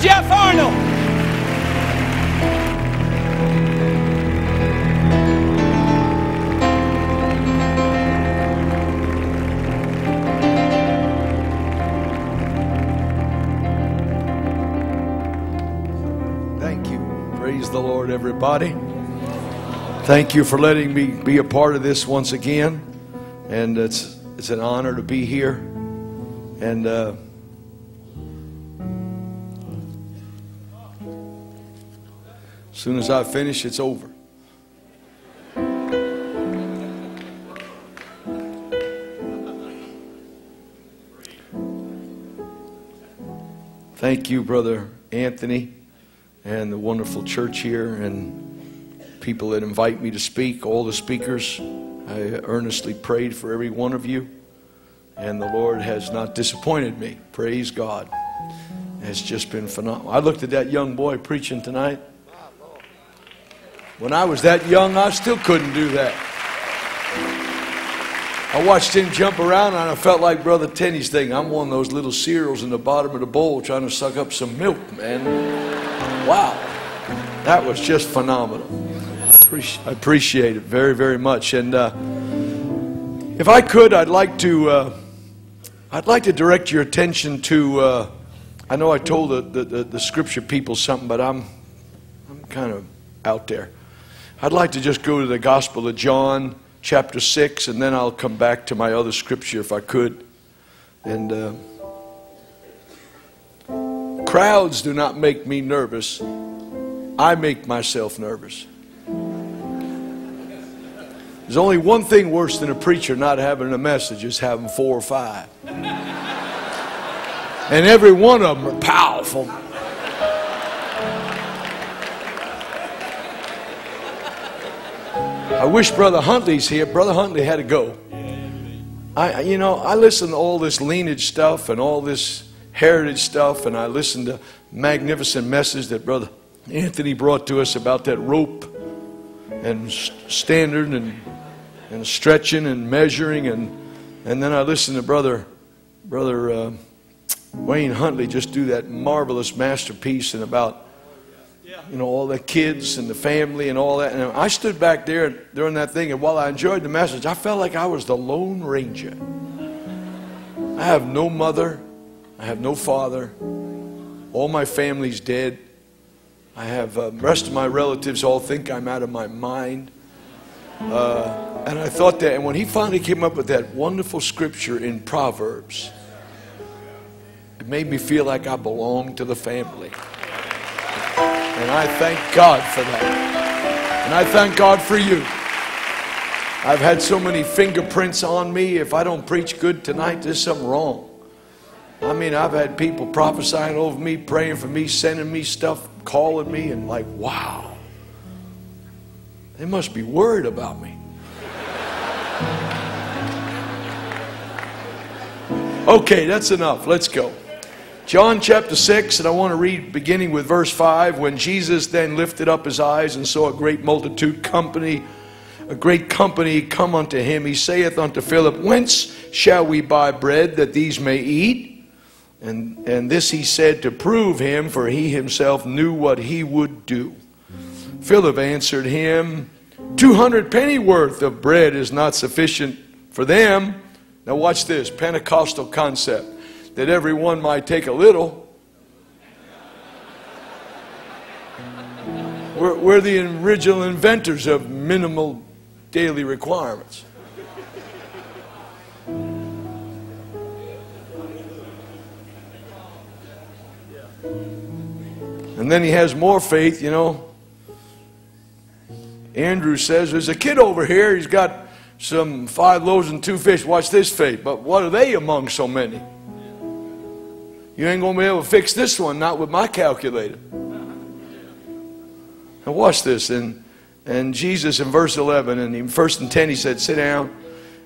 Jeff Arnold. Thank you. Praise the Lord, everybody. Thank you for letting me be a part of this once again. And it's, it's an honor to be here. And uh, as soon as I finish, it's over. Thank you, Brother Anthony, and the wonderful church here, and people that invite me to speak, all the speakers. I earnestly prayed for every one of you, and the Lord has not disappointed me. Praise God. It's just been phenomenal. I looked at that young boy preaching tonight. When I was that young, I still couldn't do that. I watched him jump around and I felt like Brother Tenney's thing. I'm one of those little cereals in the bottom of the bowl trying to suck up some milk, man. Wow. That was just phenomenal. I appreciate it very, very much. And uh, if I could, I'd like to, uh, I'd like to direct your attention to. Uh, I know I told the, the, the, the scripture people something, but I'm, I'm kind of out there. I'd like to just go to the Gospel of John, chapter 6, and then I'll come back to my other scripture if I could. And uh, crowds do not make me nervous, I make myself nervous. There's only one thing worse than a preacher not having a message is having four or five. And every one of them are powerful. I wish Brother Huntley's here. Brother Huntley had to go. I, you know, I listen to all this lineage stuff and all this heritage stuff, and I listen to magnificent message that Brother Anthony brought to us about that rope and standard and and stretching and measuring, and and then I listen to Brother Brother uh, Wayne Huntley just do that marvelous masterpiece and about you know, all the kids and the family and all that. And I stood back there during that thing, and while I enjoyed the message, I felt like I was the Lone Ranger. I have no mother, I have no father, all my family's dead. I have uh, rest of my relatives all think I'm out of my mind. Uh, and I thought that, and when he finally came up with that wonderful scripture in Proverbs, it made me feel like I belonged to the family. And I thank God for that. And I thank God for you. I've had so many fingerprints on me. If I don't preach good tonight, there's something wrong. I mean, I've had people prophesying over me, praying for me, sending me stuff, calling me, and like, wow. They must be worried about me. Okay, that's enough. Let's go. John chapter 6, and I want to read beginning with verse 5. When Jesus then lifted up his eyes and saw a great multitude company, a great company come unto him, he saith unto Philip, Whence shall we buy bread that these may eat? And, and this he said to prove him, for he himself knew what he would do. Philip answered him, Two hundred penny worth of bread is not sufficient for them. Now, watch this Pentecostal concept that everyone might take a little. We're, we're the original inventors of minimal daily requirements. And then he has more faith, you know. Andrew says, There's a kid over here, he's got some five loaves and two fish. Watch this faith. But what are they among so many? You ain't going to be able to fix this one, not with my calculator. Now, watch this. And, and Jesus in verse 11, and in verse 10, he said, Sit down.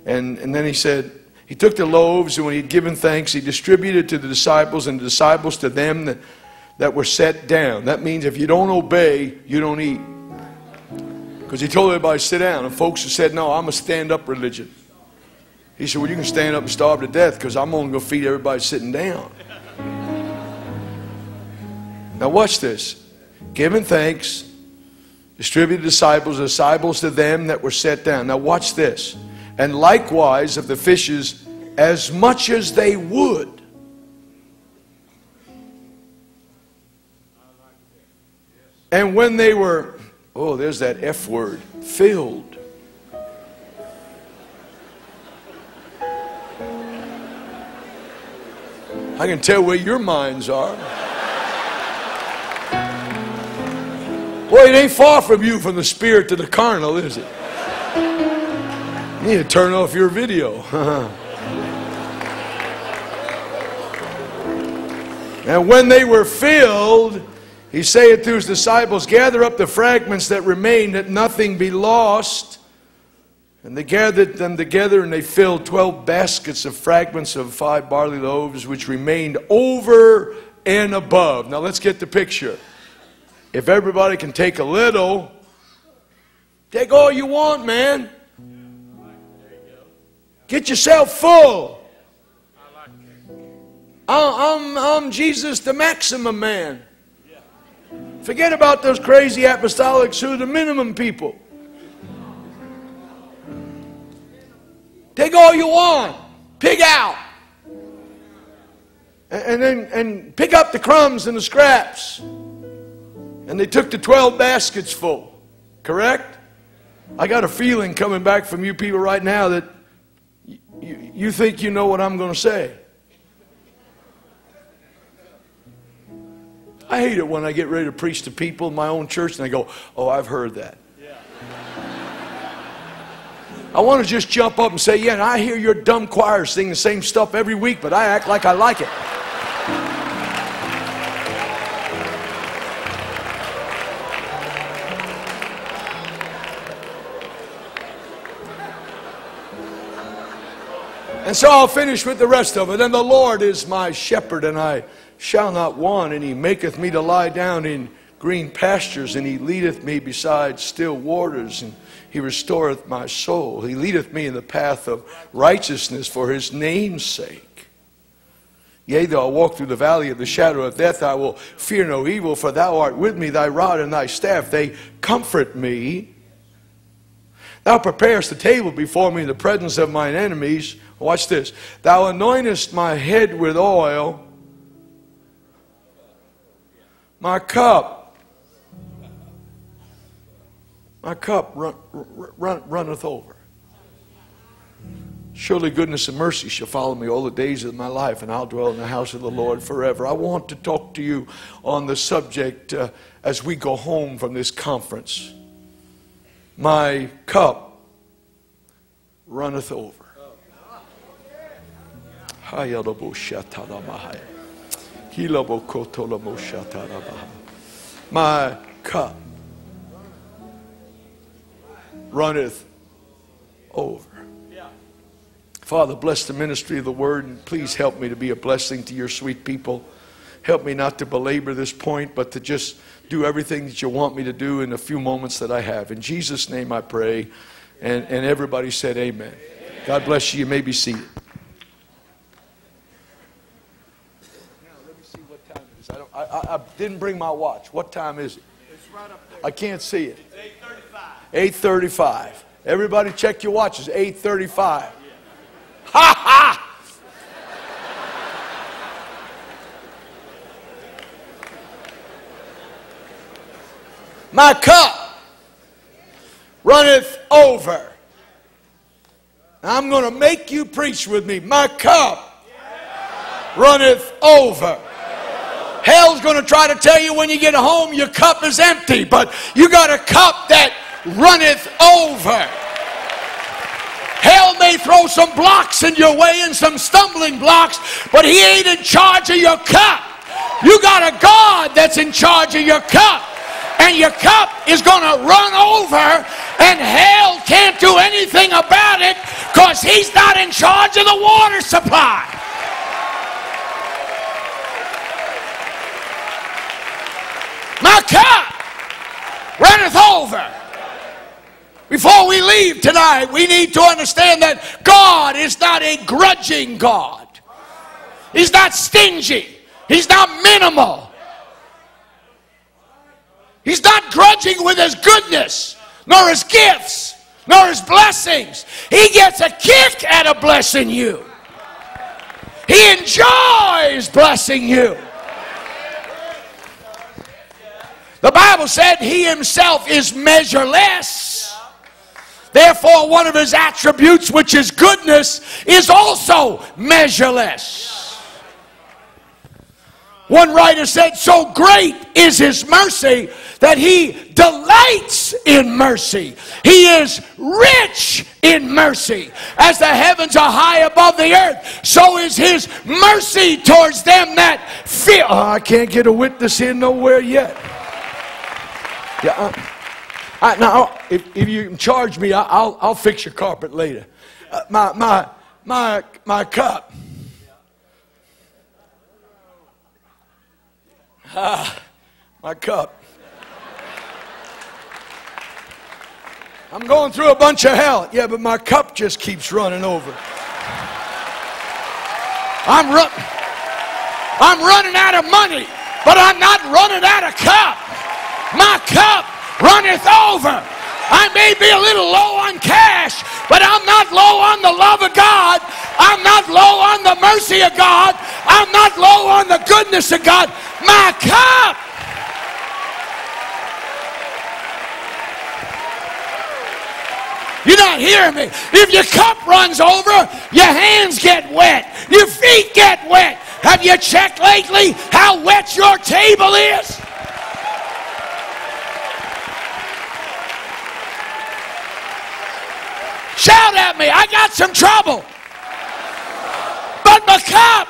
And, and then he said, He took the loaves, and when he'd given thanks, he distributed to the disciples, and the disciples to them that, that were set down. That means if you don't obey, you don't eat. Because he told everybody sit down. And folks who said, No, I'm a stand up religion. He said, Well, you can stand up and starve to death because I'm only going to feed everybody sitting down. Now, watch this. Giving thanks, distributed disciples, disciples to them that were set down. Now, watch this. And likewise of the fishes, as much as they would. And when they were, oh, there's that F word, filled. I can tell where your minds are. Boy, it ain't far from you from the spirit to the carnal, is it? You need to turn off your video. and when they were filled, he saith to his disciples, Gather up the fragments that remain, that nothing be lost. And they gathered them together and they filled 12 baskets of fragments of five barley loaves, which remained over and above. Now let's get the picture. If everybody can take a little, take all you want, man. Get yourself full. I'm, I'm Jesus, the maximum man. Forget about those crazy apostolics who are the minimum people. Take all you want. Pig out. And then and pick up the crumbs and the scraps. And they took the 12 baskets full. Correct? I got a feeling coming back from you people right now that you, you think you know what I'm going to say. I hate it when I get ready to preach to people in my own church and they go, Oh, I've heard that. I want to just jump up and say, Yeah, and I hear your dumb choir sing the same stuff every week, but I act like I like it. And so I'll finish with the rest of it. And the Lord is my shepherd, and I shall not want, and he maketh me to lie down in green pastures, and he leadeth me beside still waters, and he restoreth my soul. He leadeth me in the path of righteousness for his name's sake. Yea, though I walk through the valley of the shadow of death, I will fear no evil, for thou art with me, thy rod and thy staff, they comfort me. Thou preparest the table before me in the presence of mine enemies. Watch this. Thou anointest my head with oil my cup, my cup run, run, runneth over. Surely goodness and mercy shall follow me all the days of my life, and I'll dwell in the house of the Lord forever. I want to talk to you on the subject uh, as we go home from this conference. My cup runneth over. My cup runneth over. Father, bless the ministry of the word and please help me to be a blessing to your sweet people. Help me not to belabor this point, but to just do everything that you want me to do in the few moments that I have. In Jesus' name I pray. And, and everybody said, Amen. God bless you. You may be seated. I, I, I, didn't bring my watch. What time is it? It's right up there. I can't see it. It's 8.35. 8.35. Everybody check your watches. 8.35. Yeah. Ha ha! My cup runneth over. I'm going to make you preach with me. My cup runneth over. Going to try to tell you when you get home your cup is empty, but you got a cup that runneth over. Hell may throw some blocks in your way and some stumbling blocks, but he ain't in charge of your cup. You got a God that's in charge of your cup. And your cup is going to run over, and hell can't do anything about it because he's not in charge of the water supply. My cup runneth over. Before we leave tonight, we need to understand that God is not a grudging God. He's not stingy. He's not minimal. He's not grudging with his goodness, nor his gifts, nor his blessings. He gets a kick out of blessing you. He enjoys blessing you. The Bible said he himself is measureless. Therefore, one of his attributes, which is goodness, is also measureless. One writer said, So great is his mercy that he delights in mercy. He is rich in mercy. As the heavens are high above the earth, so is his mercy towards them that fear. Oh, I can't get a witness here nowhere yet. Yeah, uh, I, now, if, if you can charge me, I, will I'll fix your carpet later. Uh, my, my, my, my cup. Ah, my cup. I'm going through a bunch of hell. Yeah, but my cup just keeps running over. I'm run I'm running out of money, but I'm not running out of cup. My cup runneth over. I may be a little low on cash, but I'm not low on the love of God. I'm not low on the mercy of God. I'm not low on the goodness of God. My cup You're not hearing me. If your cup runs over, your hands get wet, your feet get wet. Have you checked lately how wet your table is? Shout at me. I got some trouble. But my cup,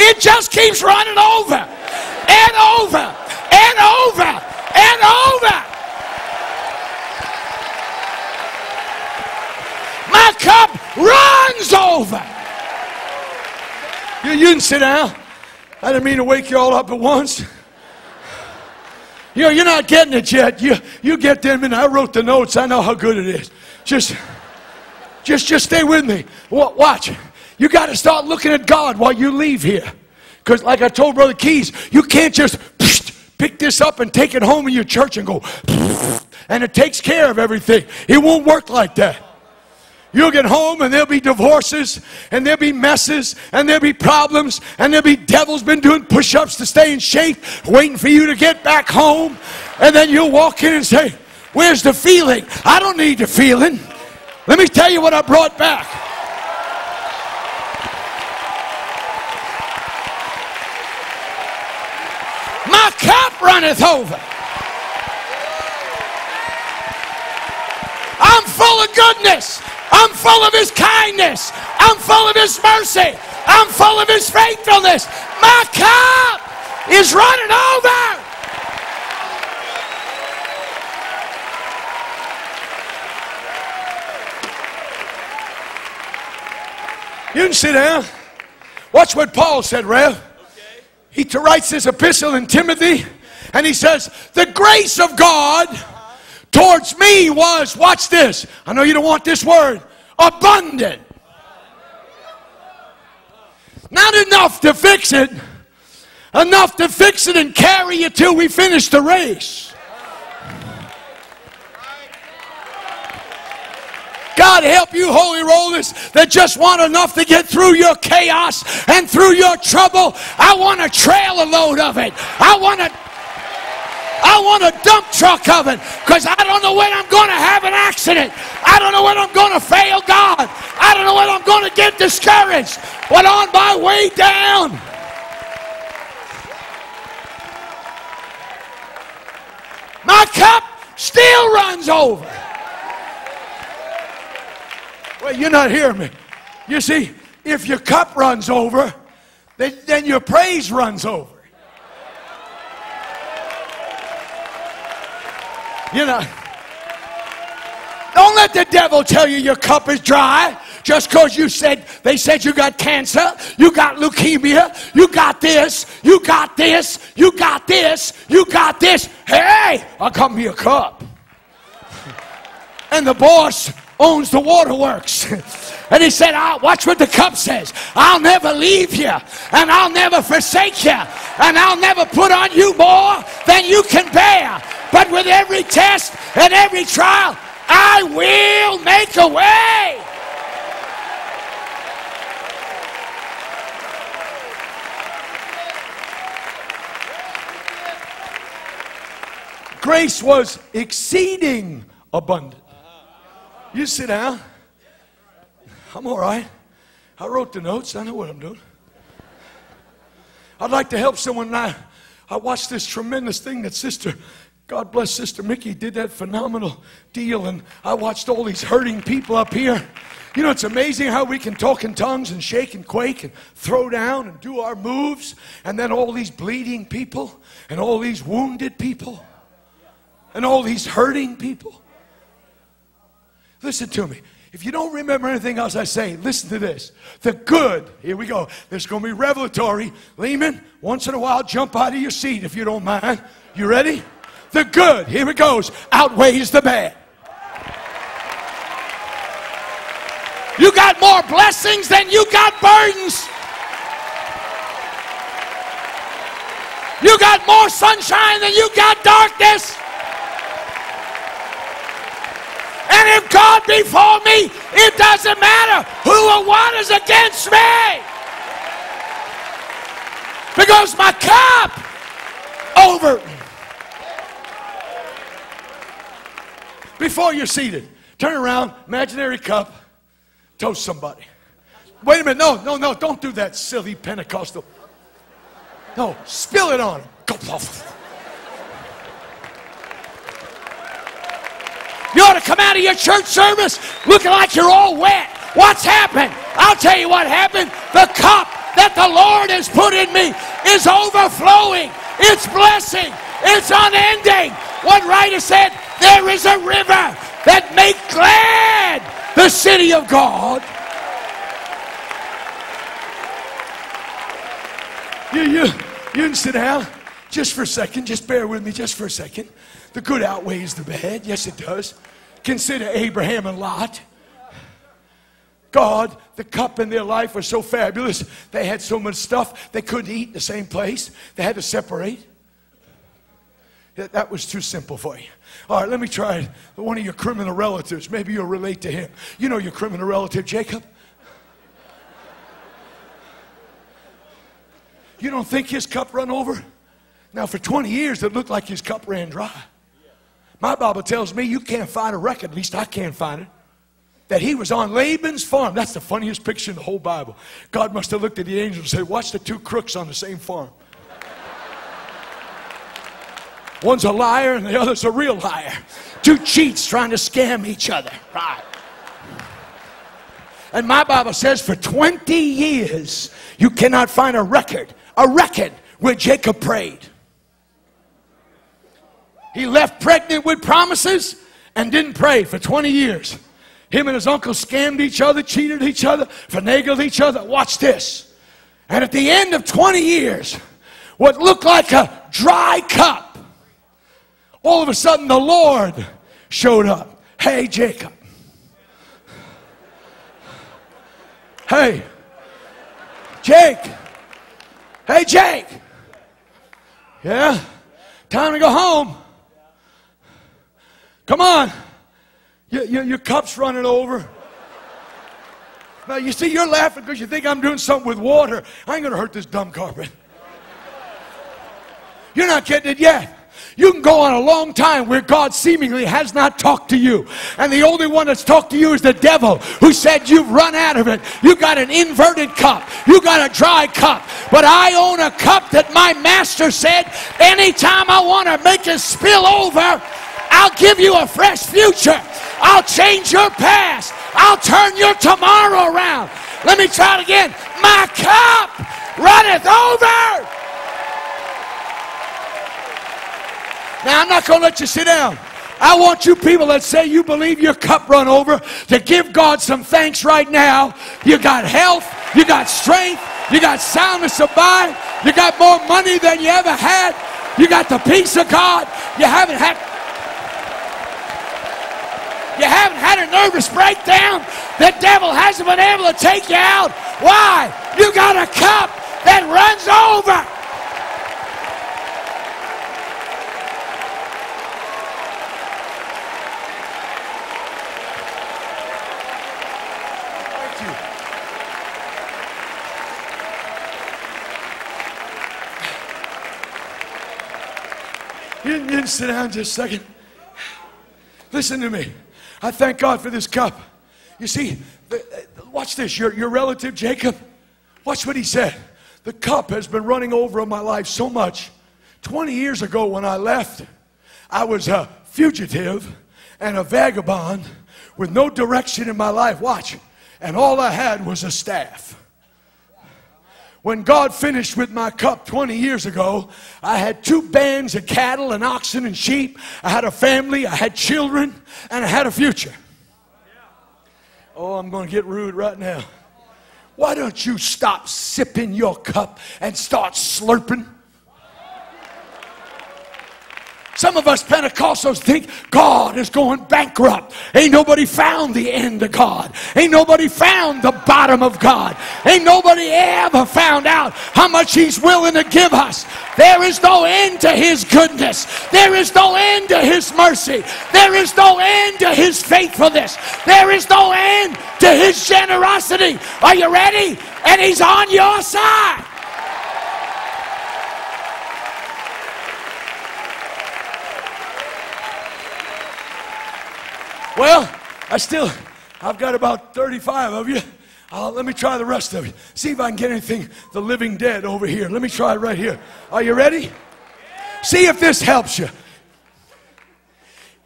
it just keeps running over and over and over and over. my cup runs over. You, you can sit down. I didn't mean to wake you all up at once. You know, you're not getting it yet. You, you get them and I wrote the notes. I know how good it is. Just, just, just stay with me. Watch. You got to start looking at God while you leave here. Because, like I told Brother Keys, you can't just pick this up and take it home in your church and go, and it takes care of everything. It won't work like that. You'll get home and there'll be divorces and there'll be messes and there'll be problems and there'll be devils been doing push ups to stay in shape, waiting for you to get back home. And then you'll walk in and say, Where's the feeling? I don't need the feeling. Let me tell you what I brought back. My cup runneth over. I'm full of goodness. I'm full of His kindness. I'm full of His mercy. I'm full of His faithfulness. My cup is running over. You can sit down. Watch what Paul said, Rev. He writes this epistle in Timothy, and he says, The grace of God towards me was, watch this. I know you don't want this word, abundant. Not enough to fix it, enough to fix it and carry you till we finish the race. God help you, holy rollers, that just want enough to get through your chaos and through your trouble. I want to trail a load of it. I want to I want a dump truck of it because I don't know when I'm going to have an accident. I don't know when I'm going to fail God. I don't know when I'm going to get discouraged. But on my way down, my cup still runs over. Well, you're not hearing me. You see, if your cup runs over, then, then your praise runs over. You know, don't let the devil tell you your cup is dry just because you said they said you got cancer, you got leukemia, you got this, you got this, you got this, you got this. Hey, I'll come me a cup. And the boss owns the waterworks. And he said, I'll, watch what the cup says. I'll never leave you, and I'll never forsake you, and I'll never put on you more than you can bear. But with every test and every trial, I will make a way. Grace was exceeding abundant. You sit down. I'm all right. I wrote the notes. I know what I'm doing. I'd like to help someone. I, I watched this tremendous thing that Sister, God bless Sister Mickey, did that phenomenal deal. And I watched all these hurting people up here. You know, it's amazing how we can talk in tongues and shake and quake and throw down and do our moves. And then all these bleeding people and all these wounded people and all these hurting people. Listen to me. If you don't remember anything else I say, listen to this. The good, here we go. This is going to be revelatory. Lehman, once in a while, jump out of your seat if you don't mind. You ready? The good, here it goes, outweighs the bad. You got more blessings than you got burdens. You got more sunshine than you got darkness. And if God be for me, it doesn't matter who or what is against me. Because my cup over. Before you're seated, turn around, imaginary cup, toast somebody. Wait a minute, no, no, no, don't do that silly Pentecostal. No, spill it on them. Go off. You ought to come out of your church service looking like you're all wet. What's happened? I'll tell you what happened. The cup that the Lord has put in me is overflowing. It's blessing. It's unending. One writer said, There is a river that make glad the city of God. You, you, you can sit down just for a second. Just bear with me just for a second. The good outweighs the bad. Yes, it does. Consider Abraham and Lot. God, the cup in their life was so fabulous. They had so much stuff, they couldn't eat in the same place. They had to separate. That was too simple for you. All right, let me try it. one of your criminal relatives. Maybe you'll relate to him. You know your criminal relative, Jacob? You don't think his cup run over? Now, for 20 years, it looked like his cup ran dry. My Bible tells me you can't find a record, at least I can't find it, that he was on Laban's farm. That's the funniest picture in the whole Bible. God must have looked at the angel and said, Watch the two crooks on the same farm. One's a liar and the other's a real liar. Two cheats trying to scam each other. Right. And my Bible says for 20 years you cannot find a record, a record where Jacob prayed. He left pregnant with promises and didn't pray for 20 years. Him and his uncle scammed each other, cheated each other, finagled each other. Watch this. And at the end of 20 years, what looked like a dry cup, all of a sudden the Lord showed up. Hey, Jacob. Hey, Jake. Hey, Jake. Yeah? Time to go home. Come on. Your, your, your cup's running over. Now, you see, you're laughing because you think I'm doing something with water. I ain't going to hurt this dumb carpet. You're not getting it yet. You can go on a long time where God seemingly has not talked to you. And the only one that's talked to you is the devil who said you've run out of it. You got an inverted cup. You got a dry cup. But I own a cup that my master said anytime I want to make it spill over, I'll give you a fresh future. I'll change your past. I'll turn your tomorrow around. Let me try it again. My cup runneth over. Now, I'm not going to let you sit down. I want you people that say you believe your cup run over to give God some thanks right now. You got health, you got strength, you got soundness of mind, you got more money than you ever had, you got the peace of God, you haven't had you haven't had a nervous breakdown. The devil hasn't been able to take you out. Why? You got a cup that runs over. You can sit down just a second. Listen to me. I thank God for this cup. You see, the- watch this. Your, your relative Jacob, watch what he said. The cup has been running over in my life so much. 20 years ago, when I left, I was a fugitive and a vagabond with no direction in my life. Watch. And all I had was a staff. When God finished with my cup 20 years ago, I had two bands of cattle and oxen and sheep. I had a family, I had children, and I had a future. Oh, I'm going to get rude right now. Why don't you stop sipping your cup and start slurping? Some of us Pentecostals think God is going bankrupt. Ain't nobody found the end of God. Ain't nobody found the bottom of God. Ain't nobody ever found out how much He's willing to give us. There is no end to His goodness. There is no end to His mercy. There is no end to His faithfulness. There is no end to His generosity. Are you ready? And He's on your side. Well, I still, I've got about 35 of you. Uh, let me try the rest of you. See if I can get anything, the living dead over here. Let me try it right here. Are you ready? See if this helps you.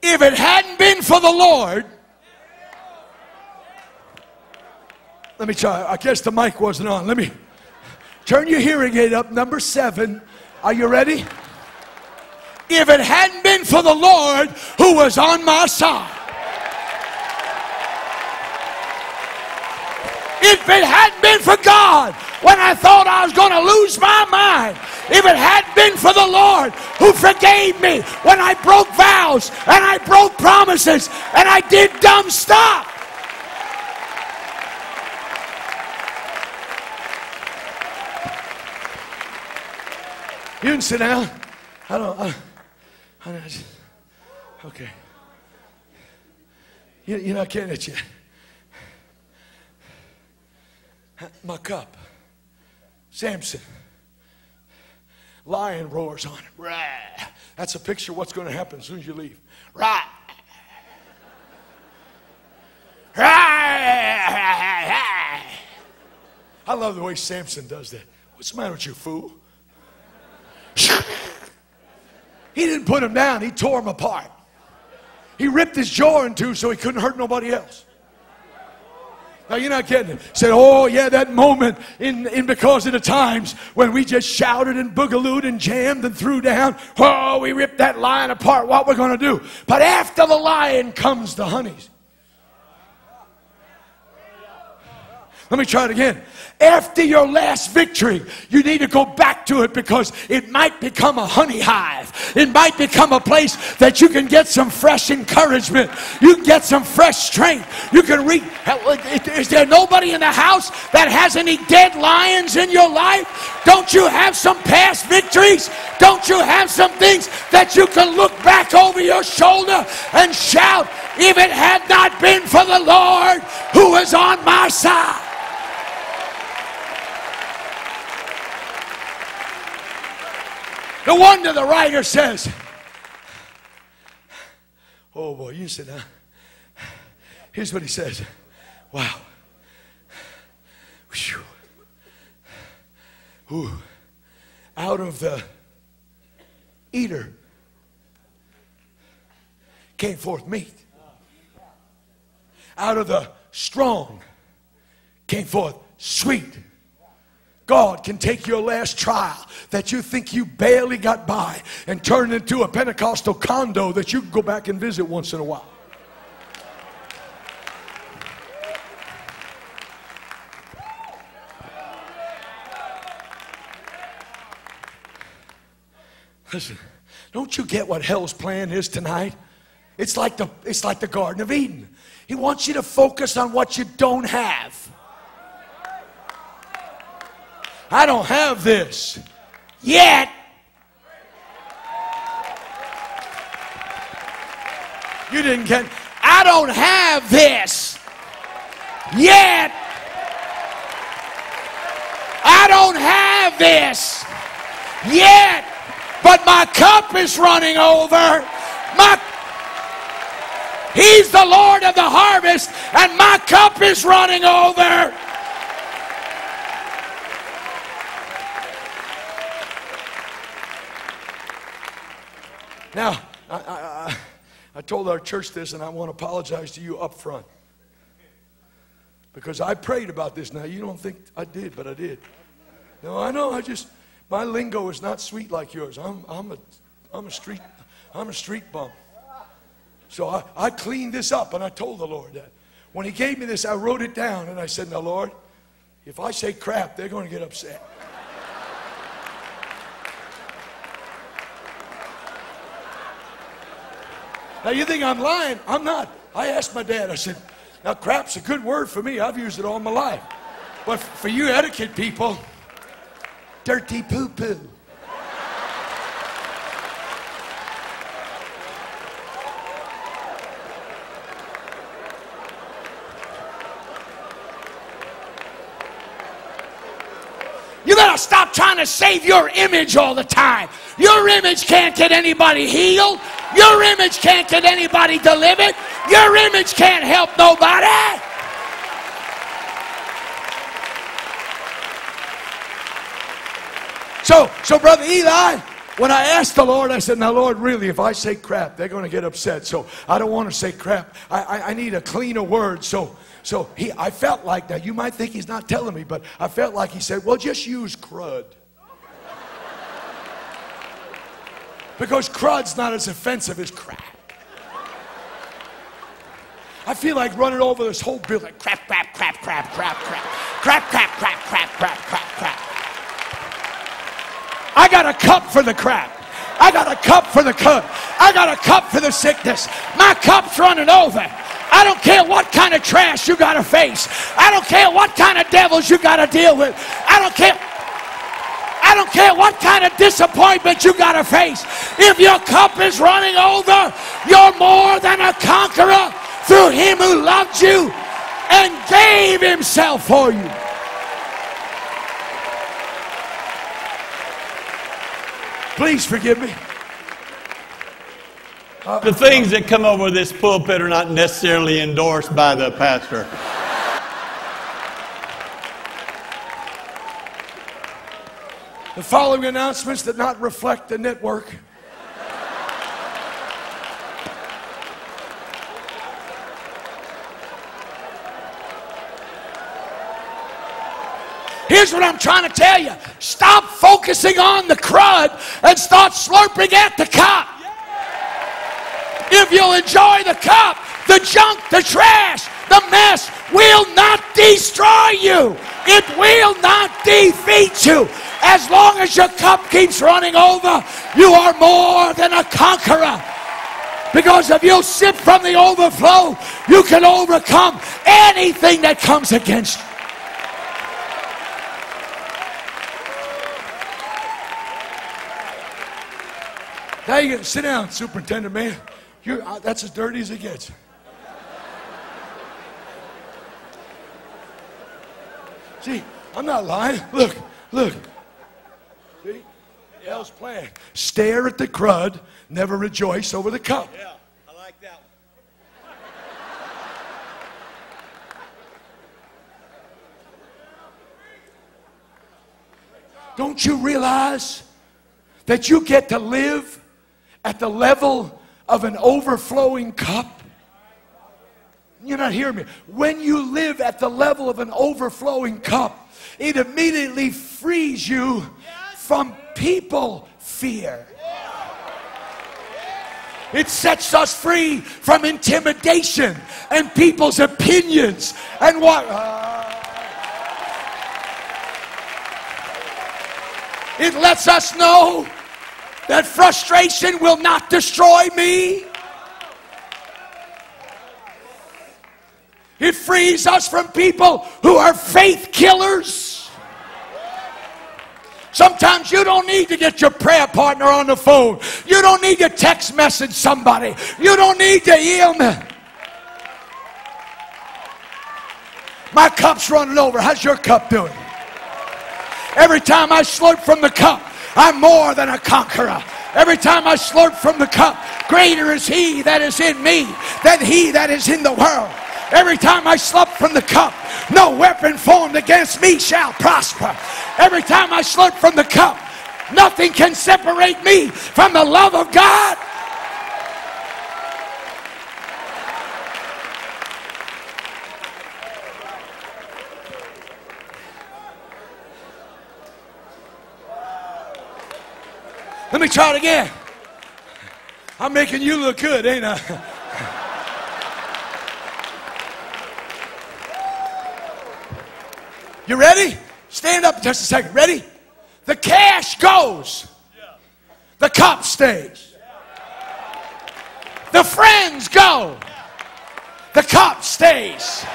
If it hadn't been for the Lord, let me try. I guess the mic wasn't on. Let me turn your hearing aid up. Number seven. Are you ready? If it hadn't been for the Lord who was on my side. If it hadn't been for God when I thought I was going to lose my mind, if it hadn't been for the Lord who forgave me when I broke vows and I broke promises and I did dumb stuff. You can sit down. I don't. I, I, just, okay. You, you're not getting it yet. My cup. Samson. Lion roars on it. Rah. That's a picture of what's going to happen as soon as you leave. Rah. I love the way Samson does that. What's the matter with you, fool? He didn't put him down, he tore him apart. He ripped his jaw in two so he couldn't hurt nobody else. Now you're not it. Said, oh yeah, that moment in, in because of the times when we just shouted and boogalooed and jammed and threw down. Oh, we ripped that lion apart. What we're gonna do? But after the lion comes the honeys. Let me try it again. After your last victory, you need to go back to it because it might become a honey hive. It might become a place that you can get some fresh encouragement. You can get some fresh strength. You can read. Is there nobody in the house that has any dead lions in your life? Don't you have some past victories? Don't you have some things that you can look back over your shoulder and shout, if it had not been for the Lord who was on my side? No wonder the writer says, Oh boy, you sit down. Here's what he says. Wow. Ooh. Out of the eater came forth meat. Out of the strong came forth sweet. God can take your last trial that you think you barely got by and turn it into a Pentecostal condo that you can go back and visit once in a while. Listen, don't you get what hell's plan is tonight? It's like the it's like the Garden of Eden. He wants you to focus on what you don't have. I don't have this yet. You didn't get I don't have this yet. I don't have this yet. but my cup is running over. My He's the Lord of the harvest, and my cup is running over. Now, I, I, I, told our church this, and I want to apologize to you up front. Because I prayed about this. Now, you don't think I did, but I did. No, I know. I just, my lingo is not sweet like yours. I'm, I'm, a, I'm, a, street, I'm a street bum. So I, I cleaned this up, and I told the Lord that. When He gave me this, I wrote it down, and I said, Now, Lord, if I say crap, they're going to get upset. Now you think I'm lying? I'm not. I asked my dad, I said, now crap's a good word for me. I've used it all my life. But for you etiquette people, dirty poo poo. You gotta stop trying to save your image all the time. Your image can't get anybody healed. Your image can't get anybody delivered. Your image can't help nobody. So, so brother Eli, when I asked the Lord, I said, "Now, Lord, really, if I say crap, they're going to get upset. So I don't want to say crap. I, I, I need a cleaner word. So, so he, I felt like that. You might think he's not telling me, but I felt like he said, "Well, just use crud." Because crud's not as offensive as crap. I feel like running over this whole building. Crap, crap, crap, crap, crap, crap. Crap, crap, crap, crap, crap, crap, crap. I got a cup for the crap. I got a cup for the cup. I got a cup for the sickness. My cup's running over. I don't care what kind of trash you got to face. I don't care what kind of devils you got to deal with. I don't care. I don't care what kind of disappointment you got to face. If your cup is running over, you're more than a conqueror through him who loved you and gave himself for you. Please forgive me. The things that come over this pulpit are not necessarily endorsed by the pastor. The following announcements that not reflect the network. Here's what I'm trying to tell you. Stop focusing on the crud and start slurping at the cup. If you'll enjoy the cup, the junk, the trash, the mess will not destroy you. It will not defeat you. As long as your cup keeps running over, you are more than a conqueror. Because if you sip from the overflow, you can overcome anything that comes against you. Now you get sit down, superintendent man. You're, uh, that's as dirty as it gets. See, I'm not lying. Look, look. See? L's plan. Stare at the crud, never rejoice over the cup. Yeah, I like that one. Don't you realize that you get to live at the level of an overflowing cup? You're not hearing me. When you live at the level of an overflowing cup, it immediately frees you from people fear. It sets us free from intimidation and people's opinions and what. uh, it lets us know that frustration will not destroy me. It frees us from people who are faith killers. Sometimes you don't need to get your prayer partner on the phone. You don't need to text message somebody. You don't need to email. My cup's running over. How's your cup doing? Every time I slurp from the cup, I'm more than a conqueror. Every time I slurp from the cup, greater is he that is in me than he that is in the world. Every time I slurp from the cup, no weapon formed against me shall prosper. Every time I slurp from the cup, nothing can separate me from the love of God. Let me try it again. I'm making you look good, ain't I? You ready? Stand up just a second. Ready? The cash goes. The cup stays. The friends go. The cup stays.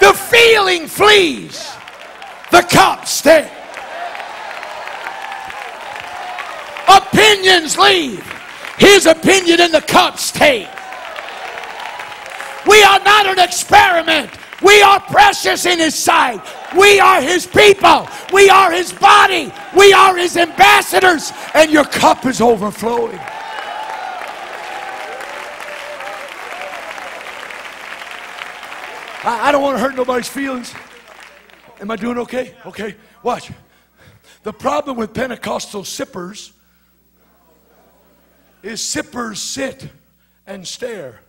The feeling flees. The cup stays. Opinions leave. His opinion in the cup stays. We are not an experiment. We are precious in His sight. We are His people. We are His body. We are His ambassadors. And your cup is overflowing. I, I don't want to hurt nobody's feelings. Am I doing okay? Okay. Watch. The problem with Pentecostal sippers is sippers sit and stare.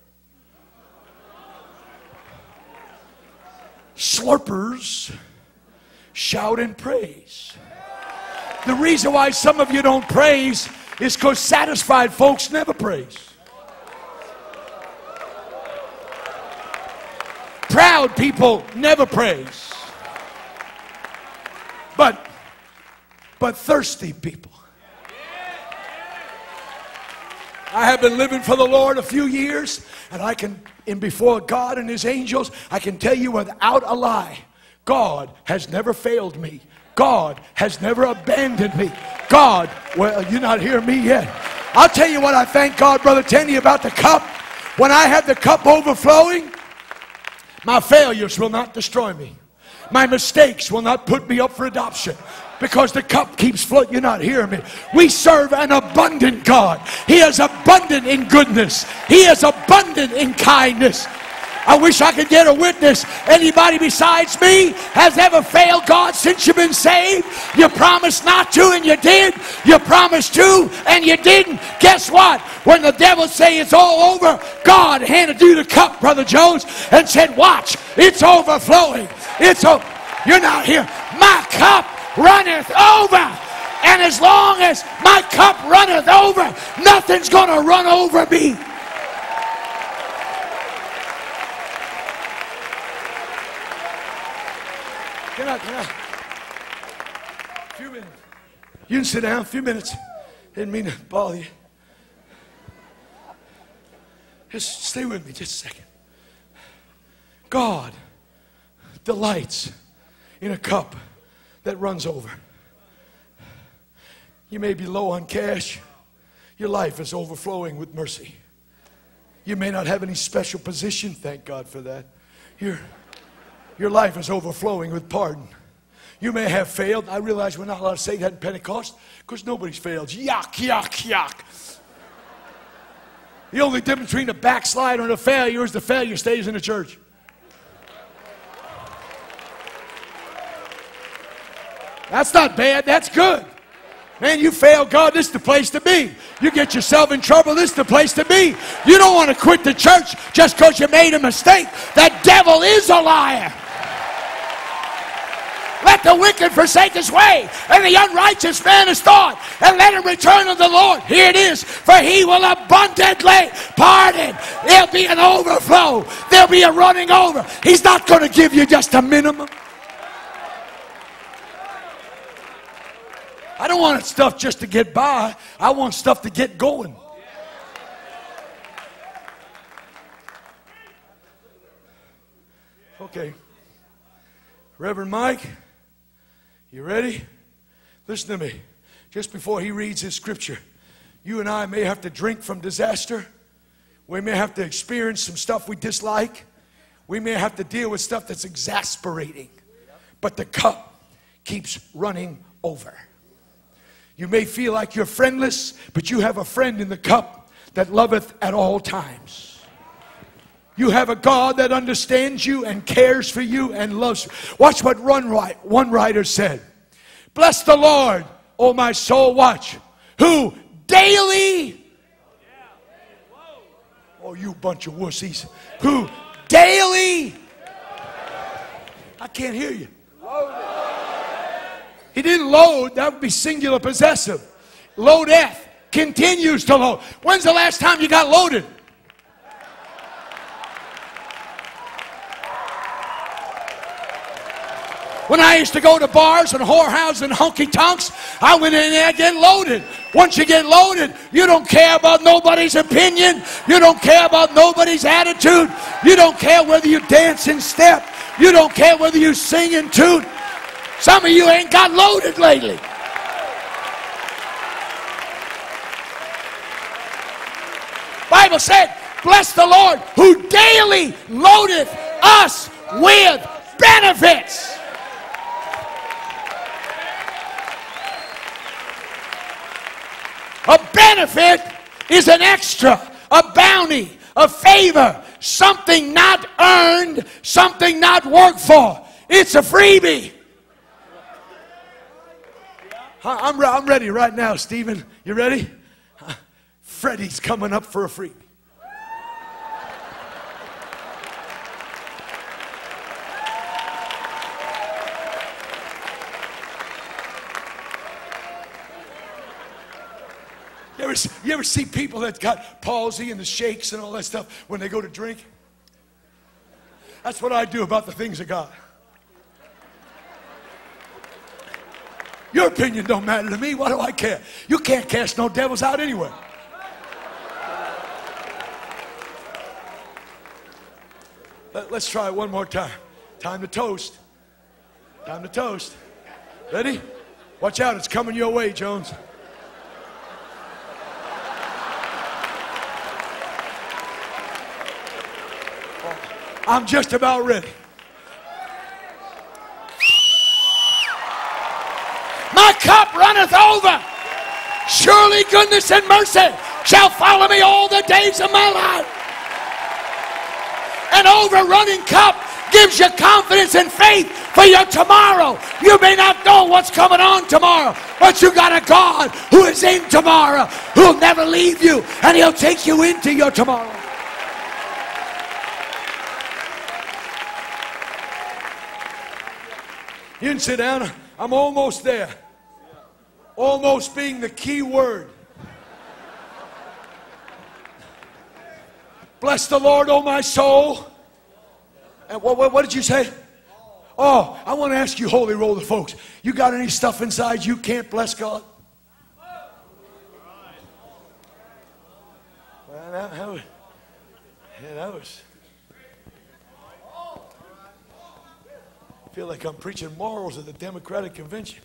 Slurpers shout and praise. The reason why some of you don't praise is because satisfied folks never praise. Proud people never praise. But but thirsty people. I have been living for the Lord a few years, and I can, in before God and His angels, I can tell you without a lie, God has never failed me. God has never abandoned me. God, well, you're not hearing me yet. I'll tell you what I thank God, Brother Tenney, about the cup. When I have the cup overflowing, my failures will not destroy me. My mistakes will not put me up for adoption because the cup keeps flowing. You're not hearing me. We serve an abundant God. He is abundant in goodness, He is abundant in kindness. I wish I could get a witness. Anybody besides me has ever failed God since you've been saved? You promised not to and you did. You promised to and you didn't. Guess what? When the devil say it's all over, God handed you the cup, Brother Jones, and said, watch, it's overflowing. It's over. You're not here. My cup runneth over. And as long as my cup runneth over, nothing's going to run over me. I, can I? A few minutes. You can sit down. A few minutes. Didn't mean to bother you. Just stay with me just a second. God delights in a cup that runs over. You may be low on cash. Your life is overflowing with mercy. You may not have any special position, thank God for that. Your, your life is overflowing with pardon. You may have failed. I realize we're not allowed to say that in Pentecost because nobody's failed. Yuck, yuck, yuck. The only difference between a backslider and a failure is the failure stays in the church. That's not bad, that's good. Man, you fail God, this is the place to be. You get yourself in trouble, this is the place to be. You don't want to quit the church just because you made a mistake. That devil is a liar. Let the wicked forsake his way, and the unrighteous man his thought, and let him return to the Lord. Here it is, for he will abundantly pardon. There'll be an overflow, there'll be a running over. He's not going to give you just a minimum. I don't want stuff just to get by. I want stuff to get going. Okay. Reverend Mike, you ready? Listen to me. Just before he reads his scripture, you and I may have to drink from disaster. We may have to experience some stuff we dislike. We may have to deal with stuff that's exasperating. But the cup keeps running over. You may feel like you're friendless, but you have a friend in the cup that loveth at all times. You have a God that understands you and cares for you and loves you. Watch what one, one writer said. Bless the Lord, O my soul, watch, who daily, oh, you bunch of wussies, who daily, I can't hear you. He didn't load, that would be singular possessive. Loadeth, continues to load. When's the last time you got loaded? When I used to go to bars and whorehouses and honky tonks, I went in there getting loaded. Once you get loaded, you don't care about nobody's opinion. You don't care about nobody's attitude. You don't care whether you dance in step. You don't care whether you sing in tune. Some of you ain't got loaded lately. Bible said, bless the Lord who daily loadeth us with benefits. A benefit is an extra, a bounty, a favor, something not earned, something not worked for. It's a freebie. I'm, re- I'm ready right now, Stephen. You ready? Freddie's coming up for a freebie. You ever, you ever see people that got palsy and the shakes and all that stuff when they go to drink? That's what I do about the things of God. Your opinion don't matter to me. Why do I care? You can't cast no devils out anyway. Let, us try it one more time. Time to toast. Time to toast. Ready? Watch out, it's coming your way, Jones. I'm just about ready. My cup runneth over. Surely goodness and mercy shall follow me all the days of my life. An overrunning cup gives you confidence and faith for your tomorrow. You may not know what's coming on tomorrow, but you got a God who is in tomorrow, who'll never leave you, and he'll take you into your tomorrow. You can sit down. I'm almost there. Almost being the key word. Bless the Lord, oh my soul. And what, what, what did you say? Oh, I want to ask you, holy roller folks. You got any stuff inside you can't bless God? Well, that, that was, yeah, that was. I feel like I'm preaching morals at the Democratic convention.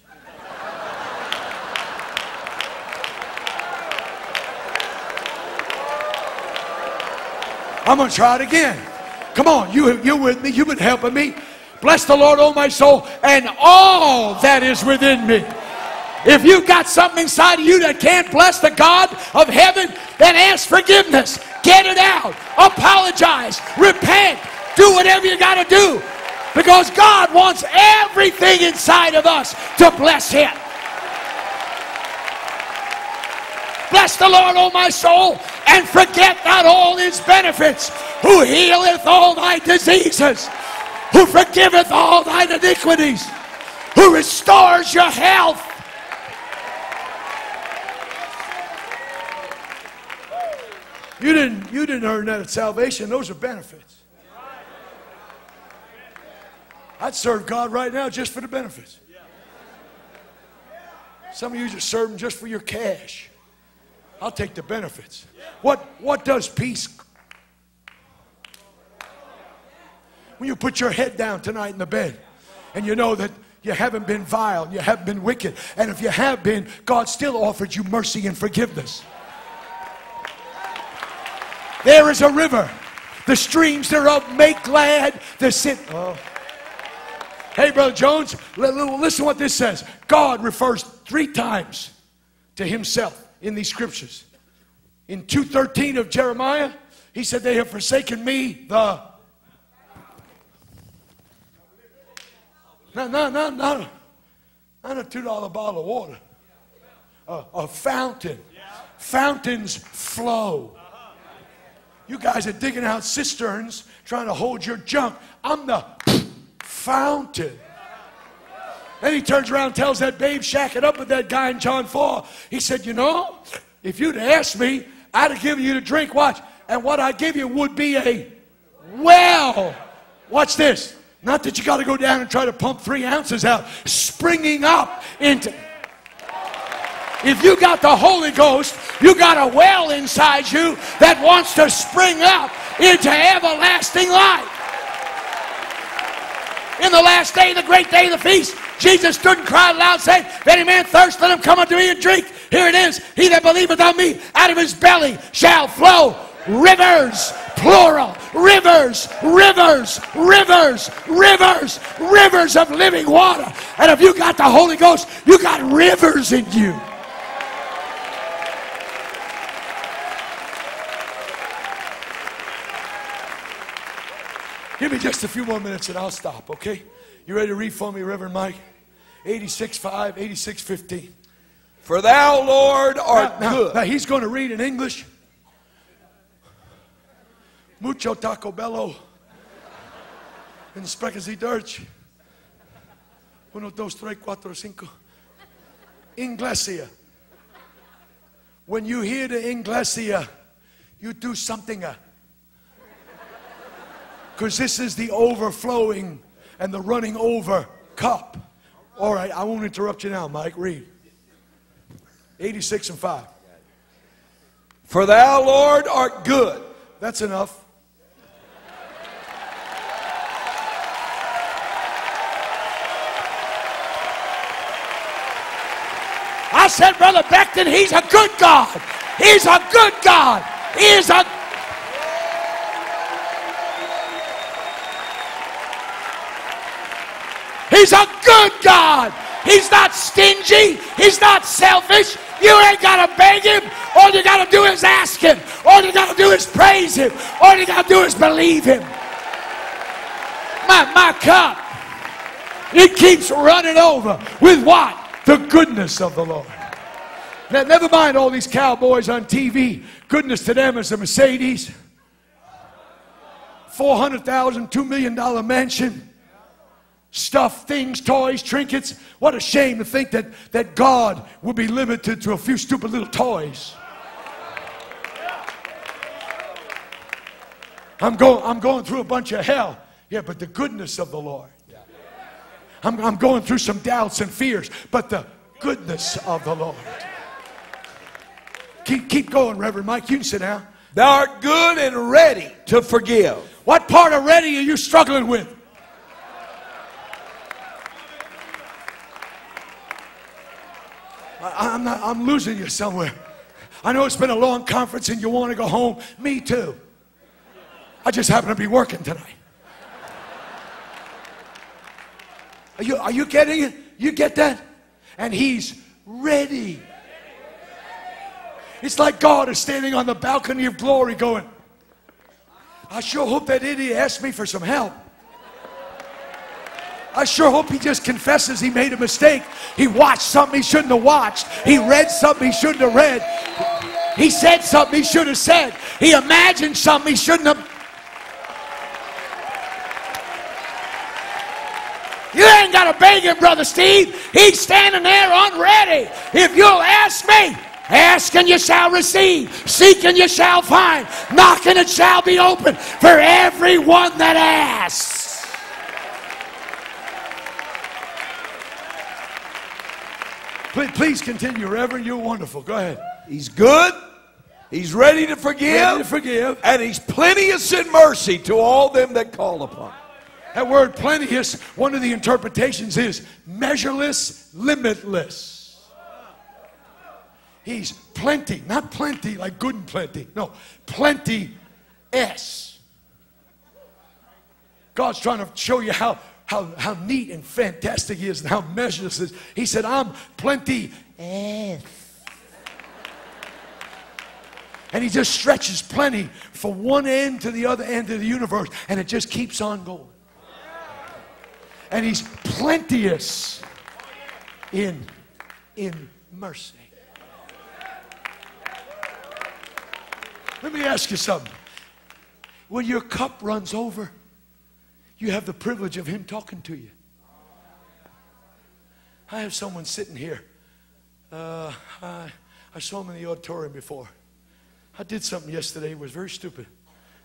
I'm going to try it again. Come on, you, you're with me? You've been helping me. Bless the Lord, oh my soul, and all that is within me. If you've got something inside of you that can't bless the God of heaven, then ask forgiveness. Get it out. Apologize. Repent. Do whatever you got to do. Because God wants everything inside of us to bless Him. Bless the Lord, O my soul, and forget not all his benefits, who healeth all thy diseases, who forgiveth all thine iniquities, who restores your health. You didn't, you didn't earn that salvation. Those are benefits. I'd serve God right now just for the benefits. Some of you just serve Him just for your cash. I'll take the benefits. What, what does peace? When you put your head down tonight in the bed and you know that you haven't been vile, you haven't been wicked, and if you have been, God still offered you mercy and forgiveness. There is a river. The streams thereof make glad the sin. Oh. Hey, Brother Jones, li- li- listen what this says. God refers three times to himself in these scriptures. In 2:13 of Jeremiah, he said, They have forsaken me, the no, no, no, no, not a two dollar bottle of water. A, a fountain. Fountains flow. You guys are digging out cisterns trying to hold your junk. I'm the fountain. Then he turns around and tells that babe shacking up with that guy in John 4. He said, You know, if you'd asked me, I'd have given you to drink. Watch. And what I give you would be a well. Watch this. Not that you got to go down and try to pump three ounces out, springing up into. If you got the Holy Ghost, you got a well inside you that wants to spring up into everlasting life. In the last day, the great day of the feast, Jesus stood and cried aloud, saying, If any man thirst, let him come unto me and drink. Here it is. He that believeth on me, out of his belly shall flow rivers, plural, rivers, rivers, rivers, rivers, rivers of living water. And if you got the Holy Ghost, you got rivers in you. Give me just a few more minutes and I'll stop, okay? You ready to read for me, Reverend Mike? 86 5, 86 15. For thou, Lord, art Now, good. now he's going to read in English. Mucho Taco Bello. En sprechen Sie Deutsch? Uno, dos, tres, cuatro, cinco. Inglesia. When you hear the Inglesia, you do something. Uh, Because this is the overflowing and the running over cup. All right, I won't interrupt you now, Mike. Read. 86 and 5. For thou, Lord, art good. That's enough. I said, Brother Beckton, he's a good God. He's a good God. He is a He's a good God. He's not stingy. He's not selfish. You ain't got to beg him. All you got to do is ask him. All you got to do is praise him. All you got to do is believe him. My, my cup, it keeps running over with what? The goodness of the Lord. Now, never mind all these cowboys on TV. Goodness to them is a Mercedes. $400,000, $2 million mansion stuff, things, toys, trinkets. What a shame to think that, that God would be limited to a few stupid little toys. I'm going, I'm going through a bunch of hell. Yeah, but the goodness of the Lord. I'm, I'm going through some doubts and fears, but the goodness of the Lord. Keep, keep going, Reverend Mike. You can sit down. Thou art good and ready to forgive. What part of ready are you struggling with? I, I'm, not, I'm losing you somewhere. I know it's been a long conference and you want to go home. Me too. I just happen to be working tonight. Are you, are you getting it? You get that? And he's ready. It's like God is standing on the balcony of glory going, I sure hope that idiot asked me for some help. I sure hope he just confesses he made a mistake. He watched something he shouldn't have watched. He read something he shouldn't have read. He said something he should have said. He imagined something he shouldn't have. You ain't got to beg him, Brother Steve. He's standing there unready. If you'll ask me, ask and you shall receive. Seek and you shall find. Knock and it shall be open for everyone that asks. Please, please continue, Reverend. You're wonderful. Go ahead. He's good. He's ready to forgive. Ready to forgive. And he's plenteous in mercy to all them that call upon. him. That word plenteous, one of the interpretations is measureless, limitless. He's plenty, not plenty like good and plenty. No, plenty S. God's trying to show you how, how, how neat and fantastic he is and how measureless is. He said, I'm plenty. And he just stretches plenty from one end to the other end of the universe, and it just keeps on going. And he's plenteous in, in mercy. Let me ask you something. When your cup runs over, you have the privilege of him talking to you. I have someone sitting here. Uh, I, I saw him in the auditorium before. I did something yesterday. It was very stupid.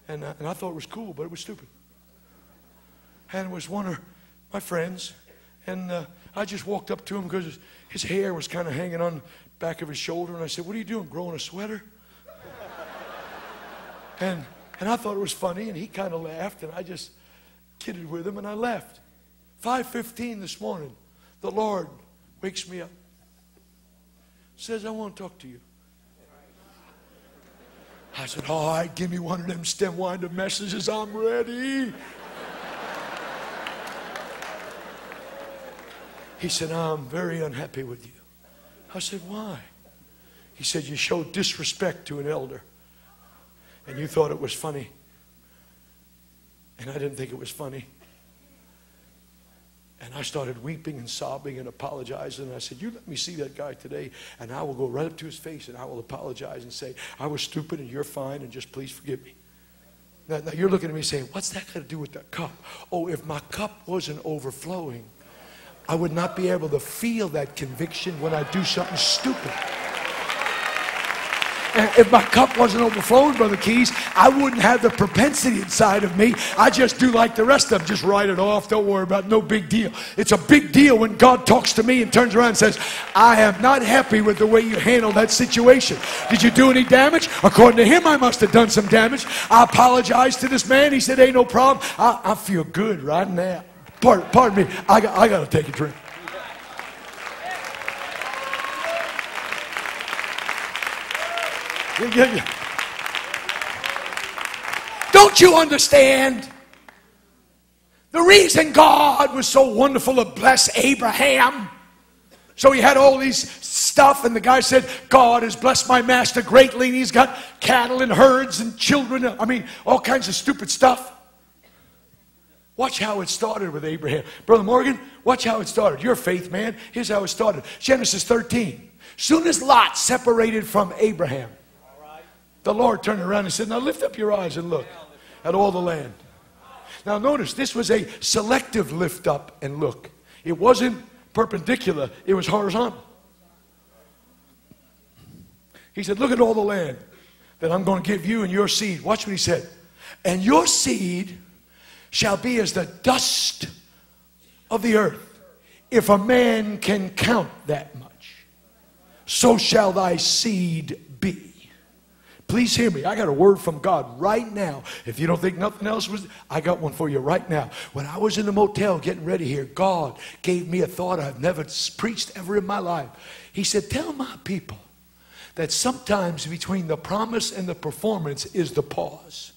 And, uh, and I thought it was cool, but it was stupid. And it was one of my friends. And uh, I just walked up to him because his, his hair was kind of hanging on the back of his shoulder. And I said, What are you doing? Growing a sweater? and, and I thought it was funny. And he kind of laughed. And I just kidded with him. And I left. 5.15 this morning, the Lord wakes me up. Says, I want to talk to you. I said, All right, give me one of them stem winder messages. I'm ready. He said, I'm very unhappy with you. I said, Why? He said, You showed disrespect to an elder. And you thought it was funny. And I didn't think it was funny. And I started weeping and sobbing and apologizing. And I said, You let me see that guy today, and I will go right up to his face and I will apologize and say, I was stupid and you're fine, and just please forgive me. Now, now you're looking at me saying, What's that got to do with that cup? Oh, if my cup wasn't overflowing, I would not be able to feel that conviction when I do something stupid. If my cup wasn't overflowing, Brother Keys, I wouldn't have the propensity inside of me. I just do like the rest of them, just write it off. Don't worry about it. No big deal. It's a big deal when God talks to me and turns around and says, I am not happy with the way you handled that situation. Did you do any damage? According to him, I must have done some damage. I apologized to this man. He said, Ain't no problem. I, I feel good right now. Pardon, pardon me. I got, I got to take a drink. Don't you understand? The reason God was so wonderful to bless Abraham. So he had all these stuff, and the guy said, God has blessed my master greatly, and he's got cattle and herds and children. I mean, all kinds of stupid stuff. Watch how it started with Abraham. Brother Morgan, watch how it started. You're faith man. Here's how it started Genesis 13. Soon as Lot separated from Abraham, the Lord turned around and said, Now lift up your eyes and look at all the land. Now notice, this was a selective lift up and look. It wasn't perpendicular, it was horizontal. He said, Look at all the land that I'm going to give you and your seed. Watch what he said. And your seed shall be as the dust of the earth. If a man can count that much, so shall thy seed. Please hear me. I got a word from God right now. If you don't think nothing else was, I got one for you right now. When I was in the motel getting ready here, God gave me a thought I've never preached ever in my life. He said, Tell my people that sometimes between the promise and the performance is the pause.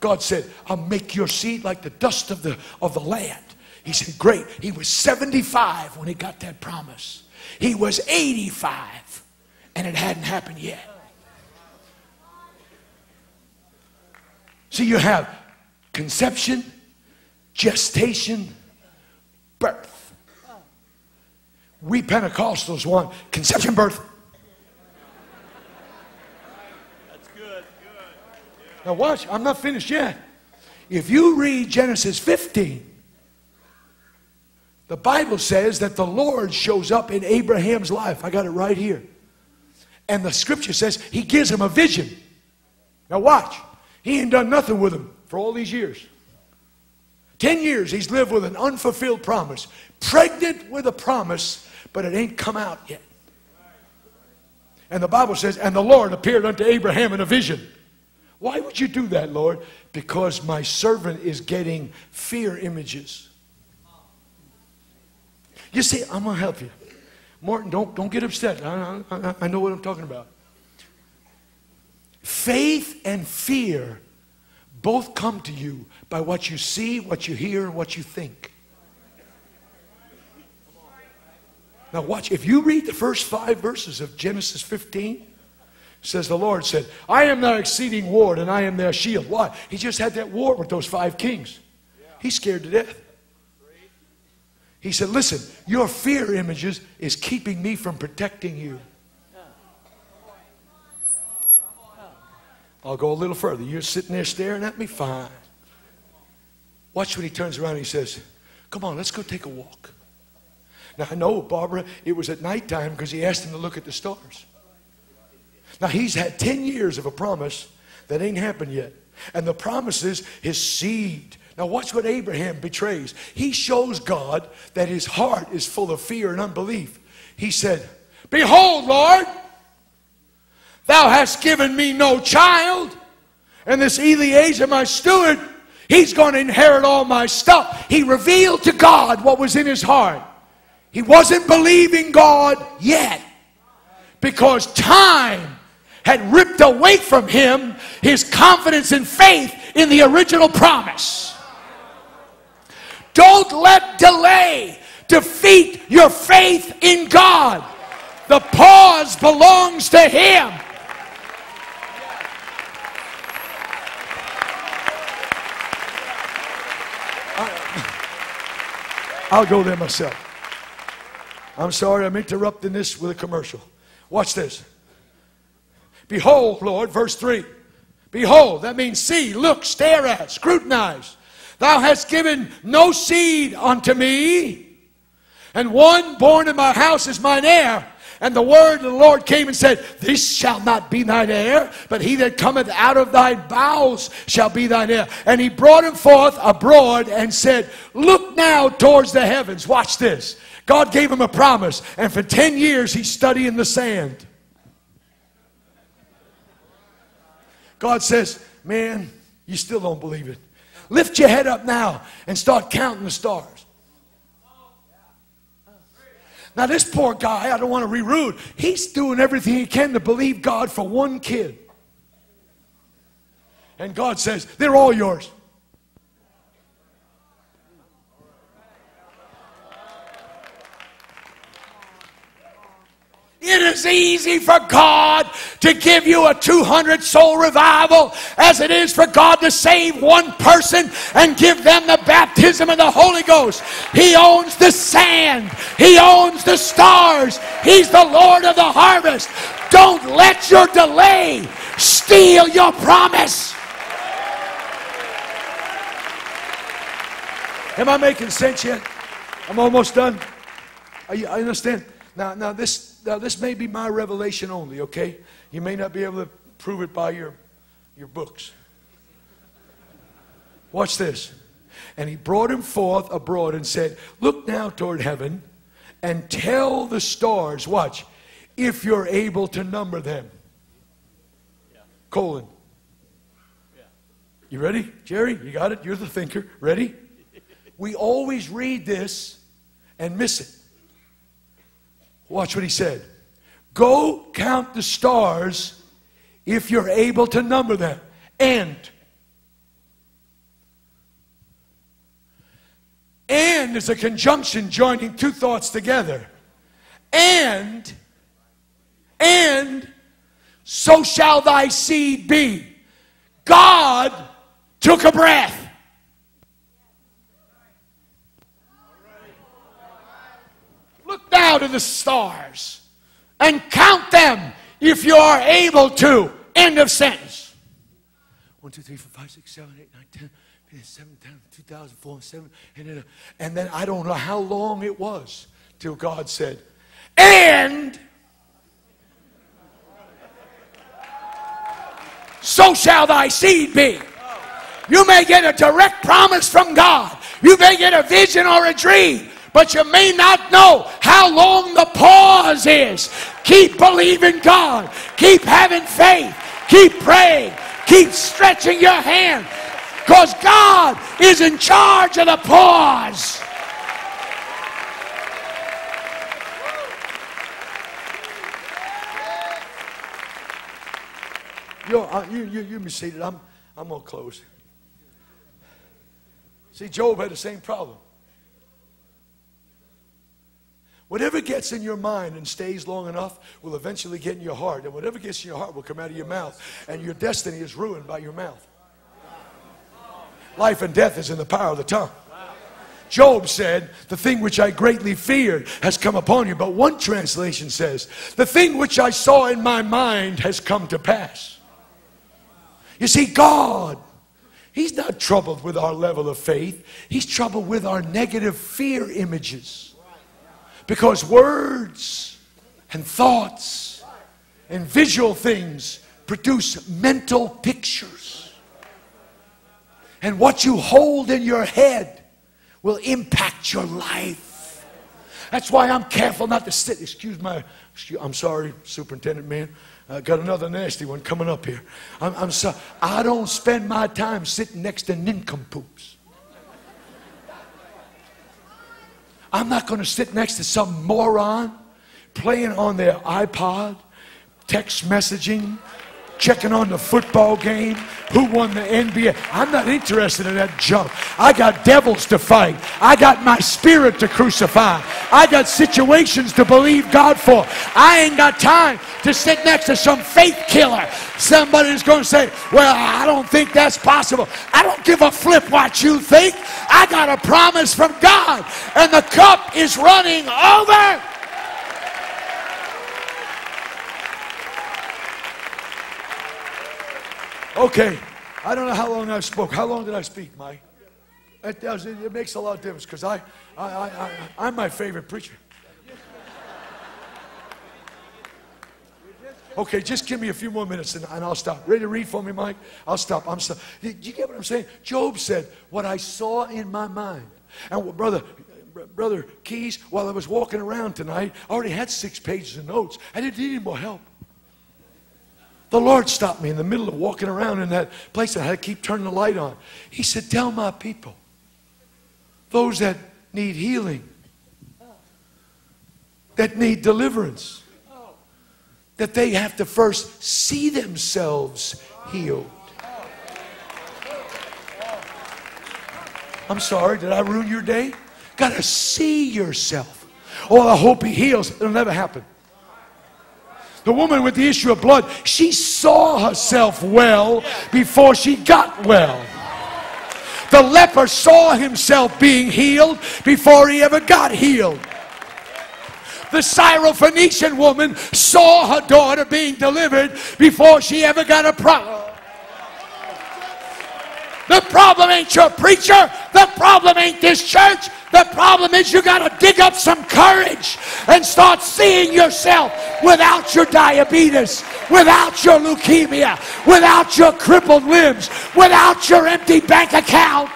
God said, I'll make your seed like the dust of the, of the land. He said, Great. He was 75 when he got that promise. He was 85 and it hadn't happened yet. See, you have conception, gestation, birth. We Pentecostals want conception, birth. That's good. Good. Now, watch, I'm not finished yet. If you read Genesis 15, the Bible says that the Lord shows up in Abraham's life. I got it right here. And the scripture says he gives him a vision. Now, watch. He ain't done nothing with him for all these years. Ten years he's lived with an unfulfilled promise, pregnant with a promise, but it ain't come out yet. And the Bible says, and the Lord appeared unto Abraham in a vision. Why would you do that, Lord? Because my servant is getting fear images. You see, I'm going to help you. Morton, don't, don't get upset. I, I, I know what I'm talking about. Faith and fear both come to you by what you see, what you hear, and what you think. Now, watch. If you read the first five verses of Genesis 15, says the Lord said, I am their exceeding ward and I am their shield. Why? He just had that war with those five kings. He's scared to death. He said, Listen, your fear images is keeping me from protecting you. I'll go a little further. You're sitting there staring at me? Fine. Watch when he turns around and he says, Come on, let's go take a walk. Now, I know, Barbara, it was at nighttime because he asked him to look at the stars. Now, he's had 10 years of a promise that ain't happened yet. And the promise is his seed. Now, watch what Abraham betrays. He shows God that his heart is full of fear and unbelief. He said, Behold, Lord, thou hast given me no child, and this Eliezer, my steward, he's going to inherit all my stuff. He revealed to God what was in his heart. He wasn't believing God yet because time had ripped away from him his confidence and faith in the original promise. Don't let delay defeat your faith in God. The pause belongs to Him. I'll go there myself. I'm sorry, I'm interrupting this with a commercial. Watch this. Behold, Lord, verse 3. Behold, that means see, look, stare at, scrutinize. Thou hast given no seed unto me, and one born in my house is mine heir. And the word of the Lord came and said, This shall not be thine heir, but he that cometh out of thy bowels shall be thine heir. And he brought him forth abroad and said, Look now towards the heavens. Watch this. God gave him a promise, and for 10 years he's studying the sand. God says, Man, you still don't believe it. Lift your head up now and start counting the stars. Now, this poor guy, I don't want to be rude, he's doing everything he can to believe God for one kid. And God says, They're all yours. Is easy for God to give you a 200 soul revival as it is for God to save one person and give them the baptism of the Holy Ghost. He owns the sand, He owns the stars, He's the Lord of the harvest. Don't let your delay steal your promise. Am I making sense yet? I'm almost done. Are You, I understand. Now, now this now this may be my revelation only, okay? You may not be able to prove it by your, your books. Watch this. And he brought him forth abroad and said, Look now toward heaven and tell the stars, watch, if you're able to number them. Yeah. Colon. Yeah. You ready, Jerry? You got it? You're the thinker. Ready? we always read this and miss it. Watch what he said. Go count the stars if you're able to number them. And. And is a conjunction joining two thoughts together. And, and, so shall thy seed be. God took a breath. Look now to the stars and count them if you are able to. End of sentence. 1, 2, 3, 4, 5, 6, 7, 8, 9, 10, 15, 7, 10, 2004, 7. And and then I don't know how long it was till God said, and so shall thy seed be. You may get a direct promise from God. You may get a vision or a dream but you may not know how long the pause is. Keep believing God. Keep having faith. Keep praying. Keep stretching your hand because God is in charge of the pause. Yo, uh, you, you, you be seated. I'm, I'm going to close. See, Job had the same problem. Whatever gets in your mind and stays long enough will eventually get in your heart. And whatever gets in your heart will come out of your mouth. And your destiny is ruined by your mouth. Life and death is in the power of the tongue. Job said, The thing which I greatly feared has come upon you. But one translation says, The thing which I saw in my mind has come to pass. You see, God, He's not troubled with our level of faith, He's troubled with our negative fear images. Because words and thoughts and visual things produce mental pictures. And what you hold in your head will impact your life. That's why I'm careful not to sit. Excuse my, excuse, I'm sorry, superintendent man. I got another nasty one coming up here. I'm, I'm sorry. I don't spend my time sitting next to nincompoops. I'm not going to sit next to some moron playing on their iPod, text messaging, checking on the football game, who won the NBA. I'm not interested in that junk. I got devils to fight. I got my spirit to crucify. I got situations to believe God for. I ain't got time to sit next to some faith killer. Somebody going to say, Well, I don't think that's possible. I don't give a flip what you think. I got a promise from God, and the cup is running over. Okay, I don't know how long I spoke. How long did I speak, Mike? It, does, it, makes a lot of difference because I, I, I, I, I'm my favorite preacher. Okay, just give me a few more minutes and, and, I'll stop. Ready to read for me, Mike? I'll stop. I'm stop. Do you get what I'm saying? Job said, What I saw in my mind. And brother, brother Keys, while I was walking around tonight, I already had six pages of notes. I didn't need any more help. The Lord stopped me in the middle of walking around in that place. I had to keep turning the light on. He said, Tell my people, those that need healing, that need deliverance, that they have to first see themselves healed. I'm sorry, did I ruin your day? Got to see yourself. Oh, I hope he heals. It'll never happen. The woman with the issue of blood, she saw herself well before she got well. The leper saw himself being healed before he ever got healed. The Syrophoenician woman saw her daughter being delivered before she ever got a problem. The problem ain't your preacher. The problem ain't this church. The problem is you got to dig up some courage and start seeing yourself without your diabetes, without your leukemia, without your crippled limbs, without your empty bank account.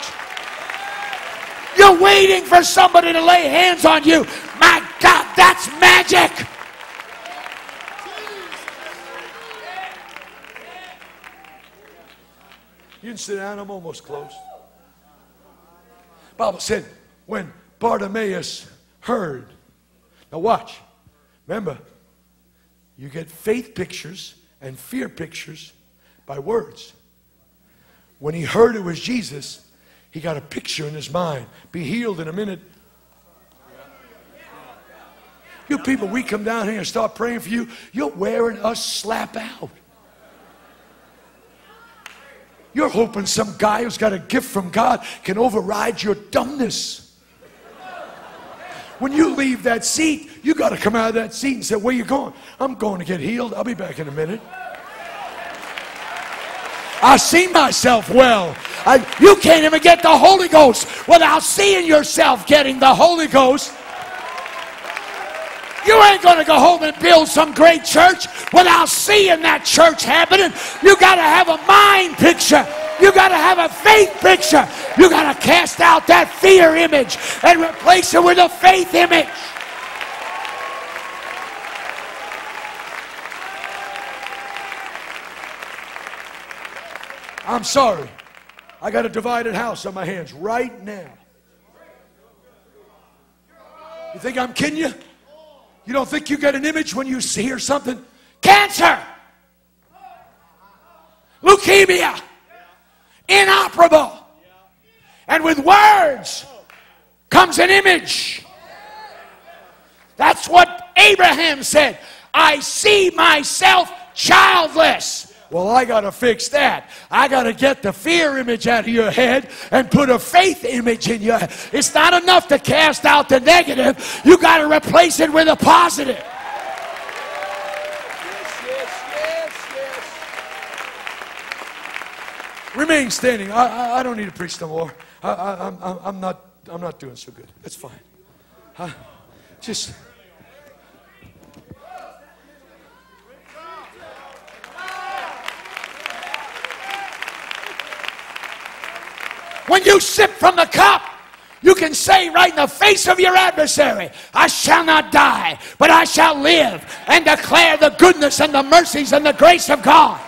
You're waiting for somebody to lay hands on you. My God, that's magic. You can sit down, I'm almost close. Bible said, when Bartimaeus heard. Now, watch. Remember, you get faith pictures and fear pictures by words. When he heard it was Jesus, he got a picture in his mind. Be healed in a minute. You people, we come down here and start praying for you, you're wearing us slap out. You're hoping some guy who's got a gift from God can override your dumbness. When you leave that seat, you got to come out of that seat and say, Where you going? I'm going to get healed. I'll be back in a minute. I see myself well. I, you can't even get the Holy Ghost without seeing yourself getting the Holy Ghost. You ain't going to go home and build some great church without seeing that church happening. You got to have a mind picture. You got to have a faith picture. You got to cast out that fear image and replace it with a faith image. I'm sorry. I got a divided house on my hands right now. You think I'm kidding you? You don't think you get an image when you hear something? Cancer, leukemia, inoperable. And with words comes an image. That's what Abraham said. I see myself childless. Well, I got to fix that. I got to get the fear image out of your head and put a faith image in your head. It's not enough to cast out the negative, you got to replace it with a positive. Yes, yes, yes, Remain standing. I, I, I, don't need to preach no more. I, I, I'm, I'm, not, I'm not doing so good. It's fine. Huh? Just. When you sip from the cup, you can say right in the face of your adversary, I shall not die, but I shall live and declare the goodness and the mercies and the grace of God.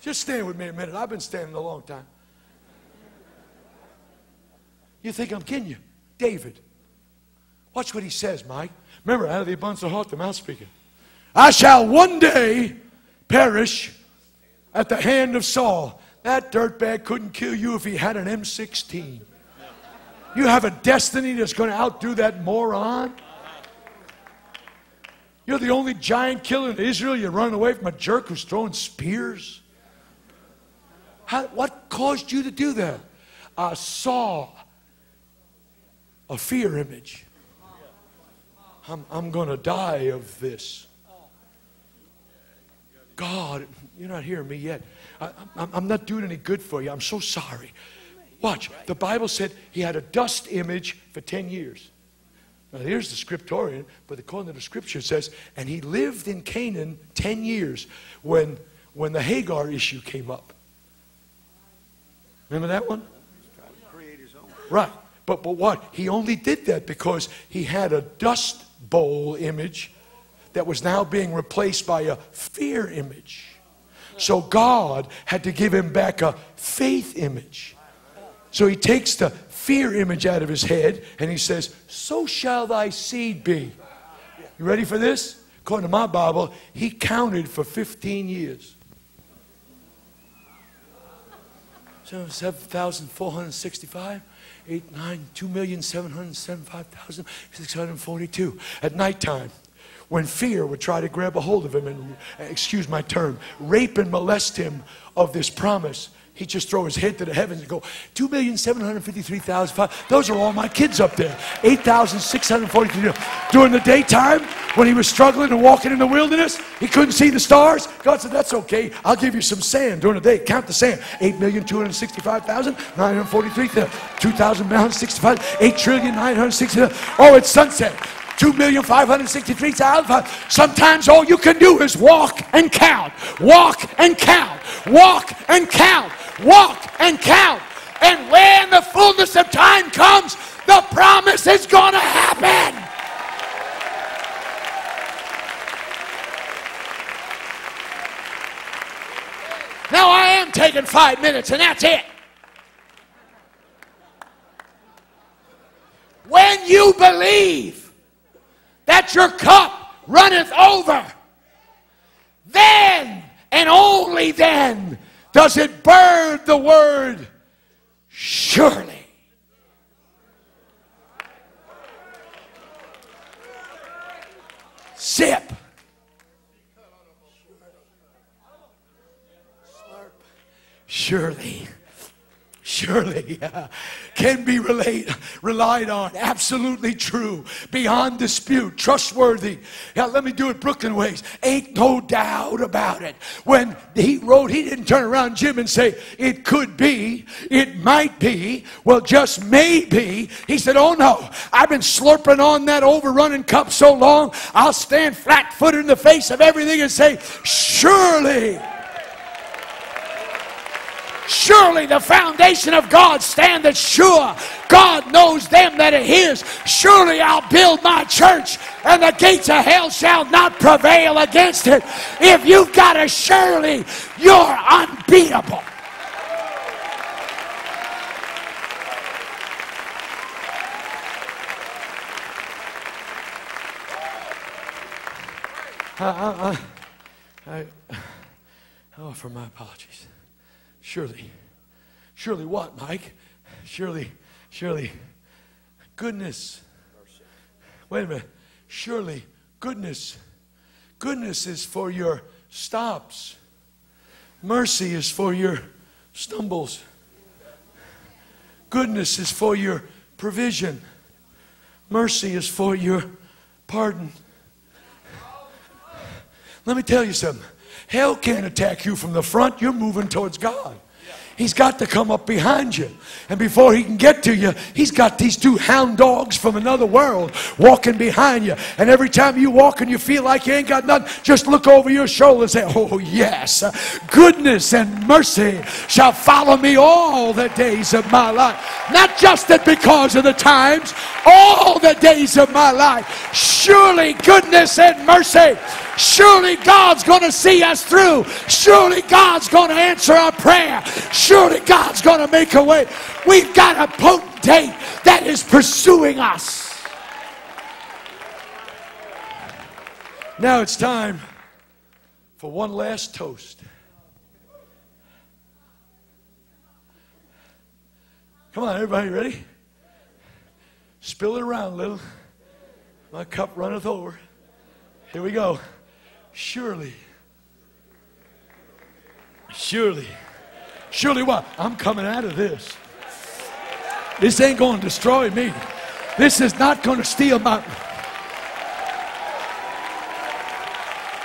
Just stand with me a minute. I've been standing a long time. You think I'm kidding you? David. Watch what he says, Mike. Remember, out of the abundance of heart, the mouth speaking. I shall one day perish at the hand of Saul. That dirtbag couldn't kill you if he had an M16. You have a destiny that's going to outdo that moron. You're the only giant killer in Israel. You're running away from a jerk who's throwing spears. How, what caused you to do that? I saw a fear image. I'm, I'm going to die of this. God, you're not hearing me yet. I, am not doing any good for you. I'm so sorry. Watch. The Bible said he had a dust image for 10 years. Now, here's the scriptorian, but according to the scripture, it says, and he lived in Canaan 10 years when, when the Hagar issue came up. Remember that one? Right. But, but what? He only did that because he had a dust bowl image that was now being replaced by a fear image. So God had to give him back a faith image. So he takes the fear image out of his head and he says, So shall thy seed be. You ready for this? According to my Bible, he counted for 15 years. 7,465, 8, 9, 2,775,642 at nighttime when fear would try to grab a hold of him and, excuse my term, rape and molest him of this promise He'd just throw his head to the heavens and go, 2,753,000. Those are all my kids up there. 8,643. During the daytime, when he was struggling and walking in the wilderness, he couldn't see the stars. God said, That's okay. I'll give you some sand during the day. Count the sand. 8,265,943. 2,965. 8 trillion 965. Oh, it's sunset. 2,563,000. Sometimes all you can do is walk and count, walk and count, walk and count, walk and count. And when the fullness of time comes, the promise is going to happen. Now I am taking five minutes, and that's it. When you believe, that your cup runneth over, then and only then does it burn the word surely. Sip. Surely surely can be relate, relied on. Absolutely true, beyond dispute, trustworthy. Yeah, let me do it Brooklyn ways. Ain't no doubt about it. When he wrote, he didn't turn around Jim and say, It could be, it might be, well, just maybe. He said, Oh no, I've been slurping on that overrunning cup so long, I'll stand flat footed in the face of everything and say, Surely. Surely the foundation of God standeth sure. God knows them that are his. Surely I'll build my church, and the gates of hell shall not prevail against it. If you've got a surely, you're unbeatable. Uh, uh, uh, I, oh, I, I, I offer my apologies. Surely. Surely what, Mike? Surely, surely goodness. Wait a minute. Surely, goodness. Goodness is for your stops. Mercy is for your stumbles. Goodness is for your provision. Mercy is for your pardon. Let me tell you something. Hell can't attack you from the front. You're moving towards God. He's got to come up behind you. And before he can get to you, he's got these two hound dogs from another world walking behind you. And every time you walk and you feel like you ain't got nothing, just look over your shoulder and say, Oh, yes, goodness and mercy shall follow me all the days of my life. Not just that because of the times, all the days of my life. Surely goodness and mercy Surely God's going to see us through. Surely God's going to answer our prayer. Surely God's going to make a way. We've got a potentate that is pursuing us. Now it's time for one last toast. Come on, everybody, ready? Spill it around, little. My cup runneth over. Here we go. Surely. Surely. Surely what? I'm coming out of this. This ain't going to destroy me. This is not going to steal my.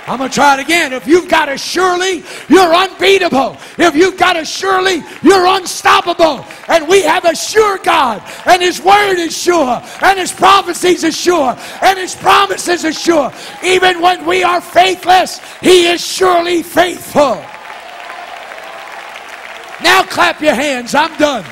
I'm going to try it again. If you've got a surely, you're unbeatable. If you've got a surely, you're unstoppable. And we have a sure God. And His word is sure. And His prophecies are sure. And His promises are sure. Even when we are faithless, He is surely faithful. Now clap your hands. I'm done.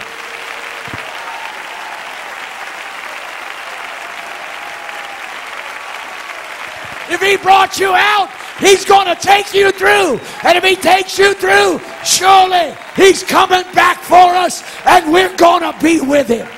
If He brought you out, He's going to take you through. And if He takes you through, surely He's coming back for us and we're going to be with Him.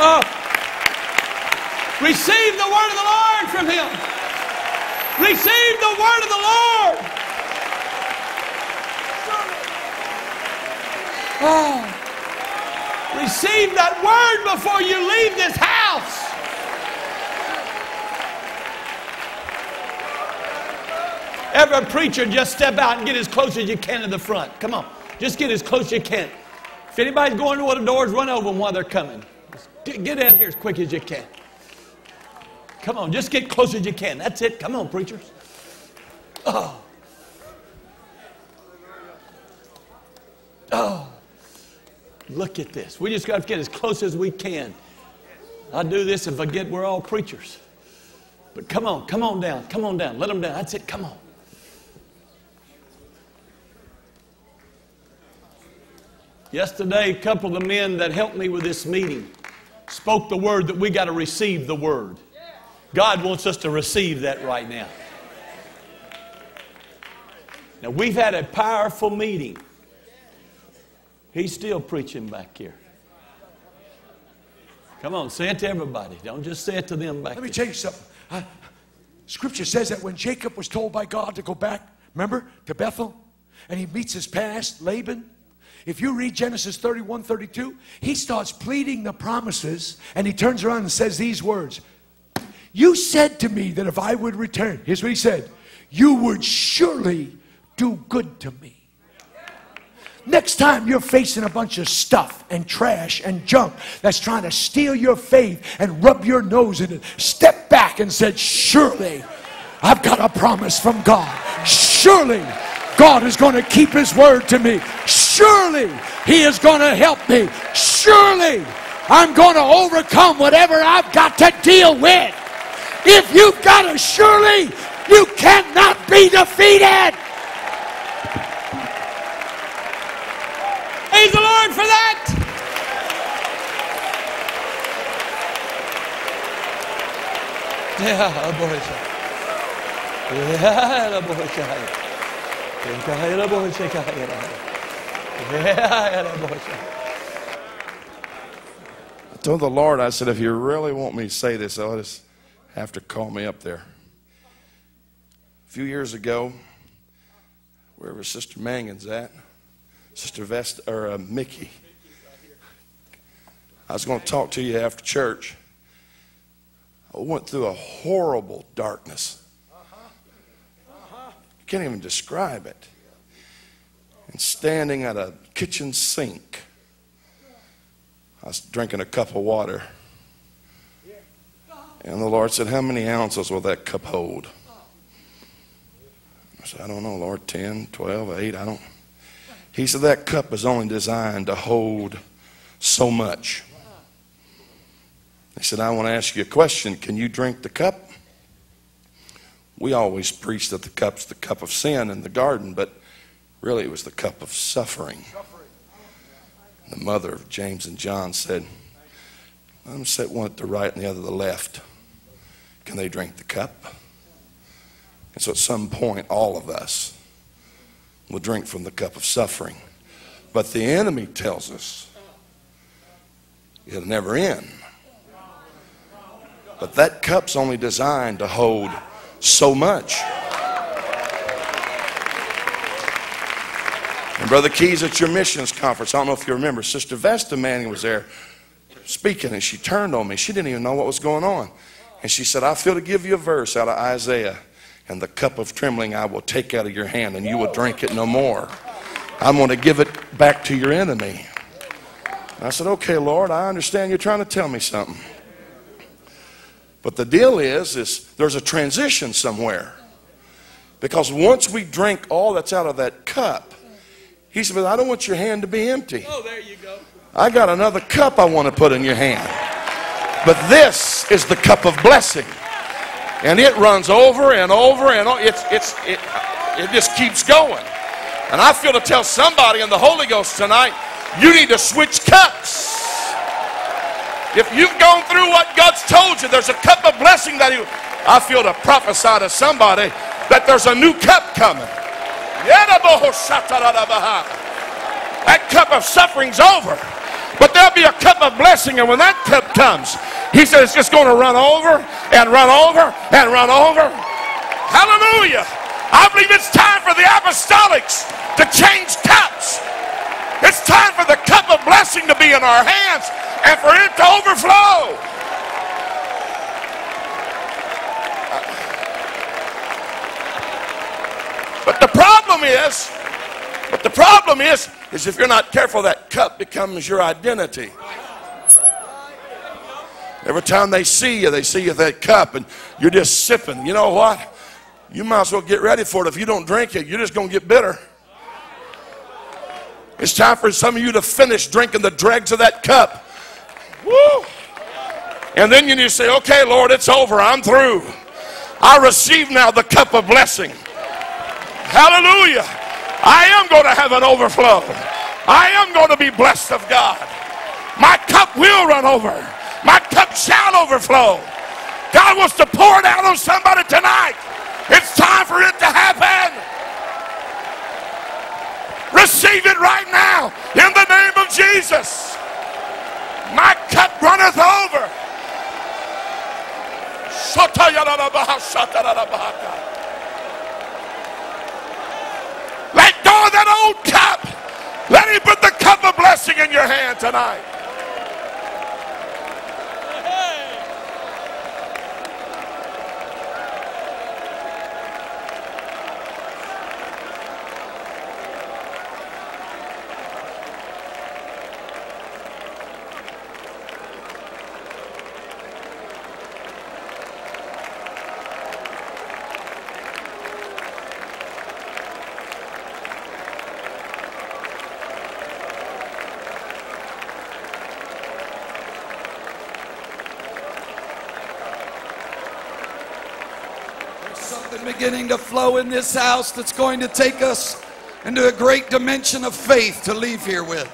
Oh. Receive the word of the Lord from him. Receive the word of the Lord. Oh. Receive that word before you leave this house. Every preacher, just step out and get as close as you can to the front. Come on. Just get as close as you can. If anybody's going to one of the doors, run over them while they're coming. Get, get in here as quick as you can. Come on, just get close as you can. That's it. Come on, preachers. Oh. Oh. Look at this. We just got to get as close as we can. I do this and forget we're all preachers. But come on, come on down. Come on down. Let them down. That's it. Come on. Yesterday, a couple of the men that helped me with this meeting spoke the word that we got to receive the word. God wants us to receive that right now. Now, we've had a powerful meeting. He's still preaching back here. Come on, say it to everybody. Don't just say it to them back Let me there. tell you something. Uh, scripture says that when Jacob was told by God to go back, remember, to Bethel, and he meets his past, Laban. If you read Genesis 31 32, he starts pleading the promises and he turns around and says these words You said to me that if I would return, here's what he said, you would surely do good to me. Next time you're facing a bunch of stuff and trash and junk that's trying to steal your faith and rub your nose in it, step back and said, Surely I've got a promise from God. Surely God is going to keep his word to me. Surely he is going to help me. Surely I'm going to overcome whatever I've got to deal with. If you've got a surely, you cannot be defeated. Praise the Lord for that. Yeah, I told the Lord, I said, if you really want me to say this, I'll just have to call me up there. A few years ago, wherever Sister Mangun's at, Sister Vest or uh, Mickey, I was going to talk to you after church. I went through a horrible darkness. You can't even describe it. And standing at a kitchen sink, I was drinking a cup of water. And the Lord said, How many ounces will that cup hold? I said, I don't know, Lord, 10, 12, 8, I don't. He said, That cup is only designed to hold so much. He said, I want to ask you a question. Can you drink the cup? We always preach that the cup's the cup of sin in the garden, but really it was the cup of suffering. The mother of James and John said, Let them set one at the right and the other the left. Can they drink the cup? And so at some point, all of us will drink from the cup of suffering. But the enemy tells us it'll never end. But that cup's only designed to hold so much. And Brother Keys at your missions conference, I don't know if you remember, Sister Vesta Mangun was there speaking, and she turned on me. She didn't even know what was going on. And she said, I feel to give you a verse out of Isaiah, and the cup of trembling I will take out of your hand, and you will drink it no more. I'm going to give it back to your enemy. And I said, Okay, Lord, I understand you're trying to tell me something. But the deal is, is there's a transition somewhere. Because once we drink all that's out of that cup, he said, I don't want your hand to be empty. Oh, there you go. I got another cup I want to put in your hand. But this is the cup of blessing. And it runs over and over and over. It's, it's, it, it just keeps going. And I feel to tell somebody in the Holy Ghost tonight, you need to switch cups. If you've gone through what God's told you, there's a cup of blessing that you. I feel to prophesy to somebody that there's a new cup coming. That cup of suffering's over. But there'll be a cup of blessing, and when that cup comes, he said it's just going to run over and run over and run over. Hallelujah. I believe it's time for the apostolics to change cups. It's time for the cup of blessing to be in our hands and for it to overflow. But the problem is, but the problem is, is if you're not careful, that cup becomes your identity. Every time they see you, they see you that cup and you're just sipping. You know what? You might as well get ready for it. If you don't drink it, you're just going to get bitter. It's time for some of you to finish drinking the dregs of that cup. Woo! And then you need to say, okay, Lord, it's over. I'm through. I receive now the cup of blessing. Hallelujah. I am going to have an overflow. I am going to be blessed of God. My cup will run over. My cup shall overflow. God wants to pour it out on somebody tonight. It's time for it to happen. Receive it right now in the name of Jesus. My cup runneth over. Let go of that old cup. Let him put the cup of blessing in your hand tonight. something beginning to flow in this house that's going to take us into a great dimension of faith to leave here with.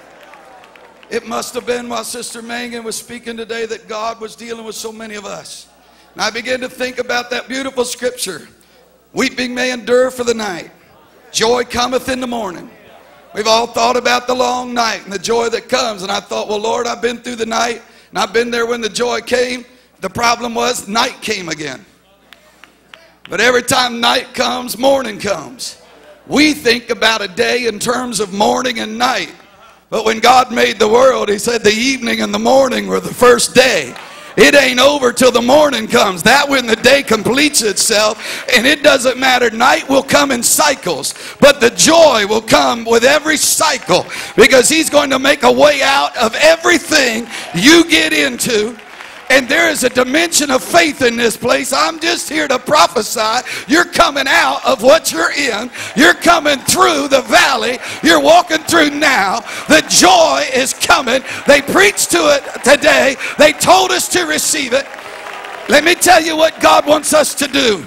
It must have been while Sister Mangun was speaking today that God was dealing with so many of us. And I began to think about that beautiful scripture. Weeping may endure for the night. Joy cometh in the morning. We've all thought about the long night and the joy that comes. And I thought, well, Lord, I've been through the night and I've been there when the joy came. The problem was night came again. But every time night comes, morning comes. We think about a day in terms of morning and night. But when God made the world, He said the evening and the morning were the first day. It ain't over till the morning comes. That when the day completes itself, and it doesn't matter. Night will come in cycles, but the joy will come with every cycle because He's going to make a way out of everything you get into and there is a dimension of faith in this place. I'm just here to prophesy. You're coming out of what you're in. You're coming through the valley. You're walking through now. The joy is coming. They preached to it today. They told us to receive it. Let me tell you what God wants us to do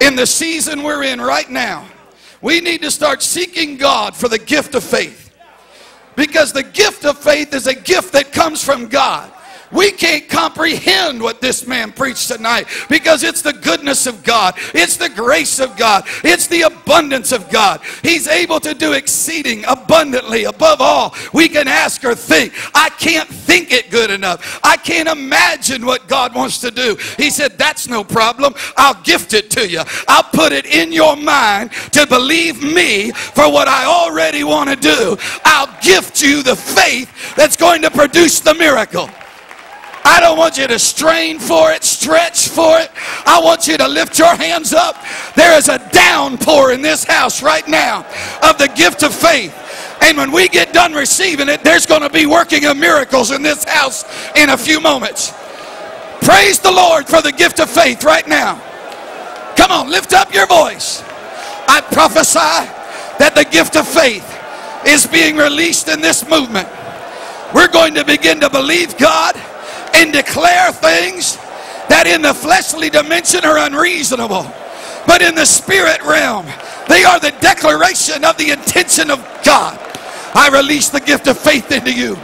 in the season we're in right now. We need to start seeking God for the gift of faith. Because the gift of faith is a gift that comes from God. We can't comprehend what this man preached tonight because it's the goodness of God, it's the grace of God, it's the abundance of God. He's able to do exceeding abundantly above all we can ask or think. I can't think it good enough. I can't imagine what God wants to do. He said, That's no problem. I'll gift it to you. I'll put it in your mind to believe me for what I already want to do. I'll gift you the faith that's going to produce the miracle. I don't want you to strain for it, stretch for it. I want you to lift your hands up. There is a downpour in this house right now of the gift of faith. And when we get done receiving it, there's going to be working of miracles in this house in a few moments. Praise the Lord for the gift of faith right now. Come on, lift up your voice. I prophesy that the gift of faith is being released in this movement. We're going to begin to believe God and declare things that in the fleshly dimension are unreasonable. But in the spirit realm, they are the declaration of the intention of God. I release the gift of faith into you.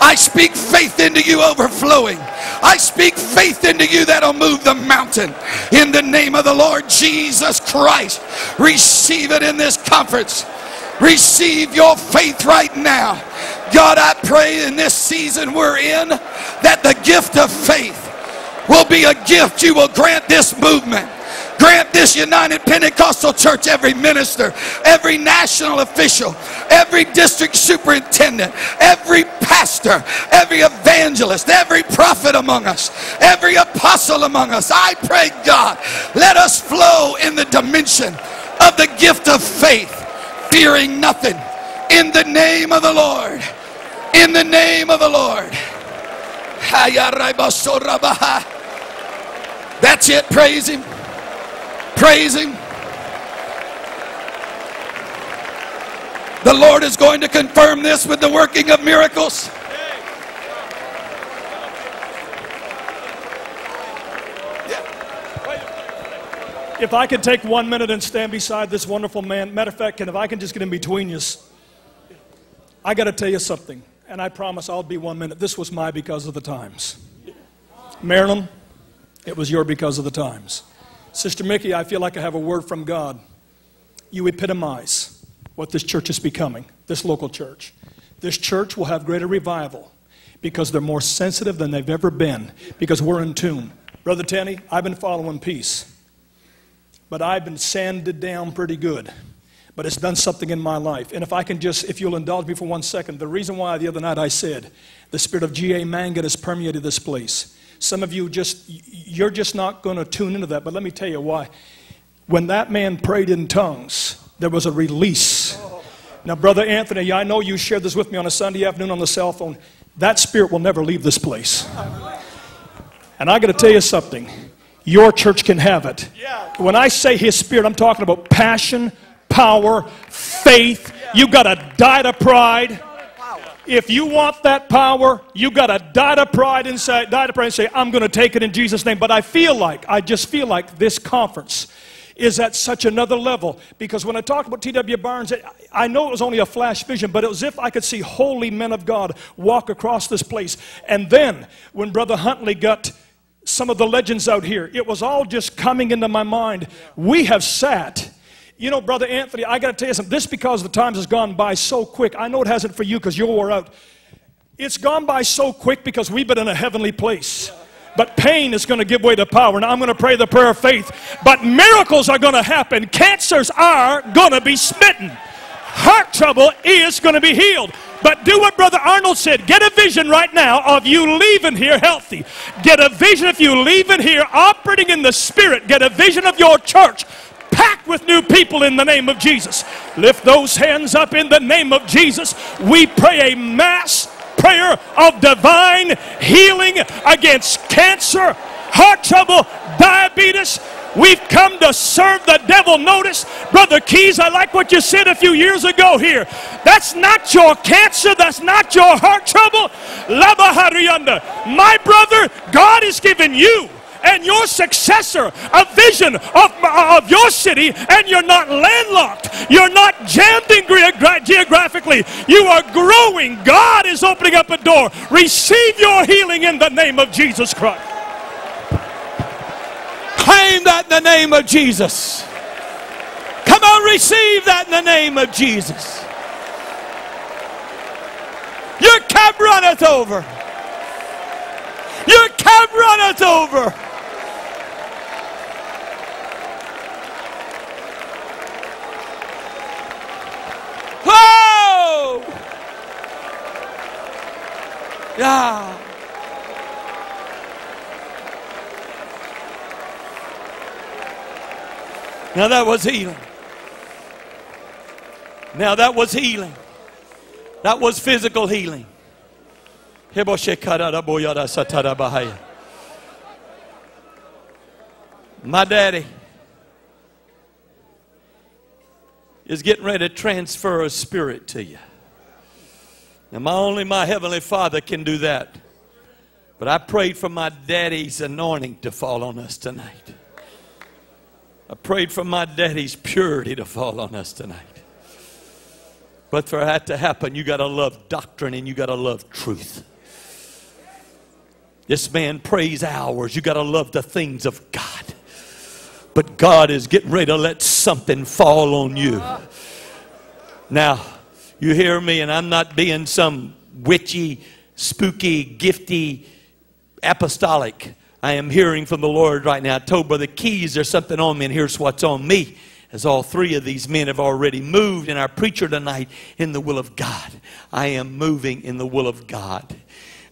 I speak faith into you overflowing. I speak faith into you that'll move the mountain. In the name of the Lord Jesus Christ, receive it in this conference. Receive your faith right now. God, I pray in this season we're in that the gift of faith will be a gift you will grant this movement. Grant this United Pentecostal Church, every minister, every national official, every district superintendent, every pastor, every evangelist, every prophet among us, every apostle among us. I pray, God, let us flow in the dimension of the gift of faith, fearing nothing. In the name of the Lord. In the name of the Lord. That's it. Praise Him. Praise Him. The Lord is going to confirm this with the working of miracles. If I could take one minute and stand beside this wonderful man, matter of fact, and if I can just get in between you, I got to tell you something, and I promise I'll be one minute. This was my because of the times. Marilyn, it was your because of the times. Sister Mickey, I feel like I have a word from God. You epitomize what this church is becoming, this local church. This church will have greater revival because they're more sensitive than they've ever been, because we're in tune. Brother Tenney, I've been following peace, but I've been sanded down pretty good. But it's done something in my life. And if I can just, if you'll indulge me for one second, the reason why the other night I said the spirit of G.A. Mangun has permeated this place some of you just, you're just not going to tune into that, but let me tell you why. When that man prayed in tongues, there was a release. Now, Brother Anthony, I know you shared this with me on a Sunday afternoon on the cell phone. That spirit will never leave this place. And I got to tell you something. Your church can have it. When I say his spirit, I'm talking about passion, power, faith. You've got to die to pride. If you want that power, you got to die to pride and say, die to pride and say, I'm going to take it in Jesus' name. But I feel like, I just feel like this conference is at such another level. Because when I talked about T.W. Barnes, I know it was only a flash vision, but it was as if I could see holy men of God walk across this place. And then when Brother Huntley got some of the legends out here. It was all just coming into my mind. We have sat. You know, Brother Anthony, I got to tell you something. This because the times has gone by so quick. I know it hasn't for you because you're wore out. It's gone by so quick because we've been in a heavenly place. But pain is going to give way to power. Now I'm going to pray the prayer of faith. But miracles are going to happen. Cancers are going to be smitten. Heart trouble is going to be healed. But do what Brother Arnold said. Get a vision right now of you leaving here healthy. Get a vision of you leaving here operating in the Spirit. Get a vision of your church packed with new people in the name of Jesus. Lift those hands up in the name of Jesus. We pray a mass prayer of divine healing against cancer, heart trouble, diabetes. We've come to serve the devil. Notice, Brother Keys, I like what you said a few years ago here. That's not your cancer, that's not your heart trouble. My brother, God has given you and your successor a vision of, of your city, and you're not landlocked. You're not jammed in geographically. You are growing. God is opening up a door. Receive your healing in the name of Jesus Christ. Claim that in the name of Jesus. Come on, receive that in the name of Jesus. Your cab runneth over. Your cab runneth over. Whoa! Yeah. Now that was healing. Now that was healing. That was physical healing. My daddy is getting ready to transfer a spirit to you. Now, my, only my Heavenly Father can do that. But I prayed for my daddy's anointing to fall on us tonight. I prayed for my daddy's purity to fall on us tonight. But for that to happen, you got to love doctrine and you got to love truth. This man prays hours. You got to love the things of God. But God is getting ready to let something fall on you. Now, you hear me, and I'm not being some witchy, spooky, gifty, apostolic. I am hearing from the Lord right now. I told Brother Keys there's something on me, and here's what's on me. As all three of these men have already moved, and our preacher tonight in the will of God. I am moving in the will of God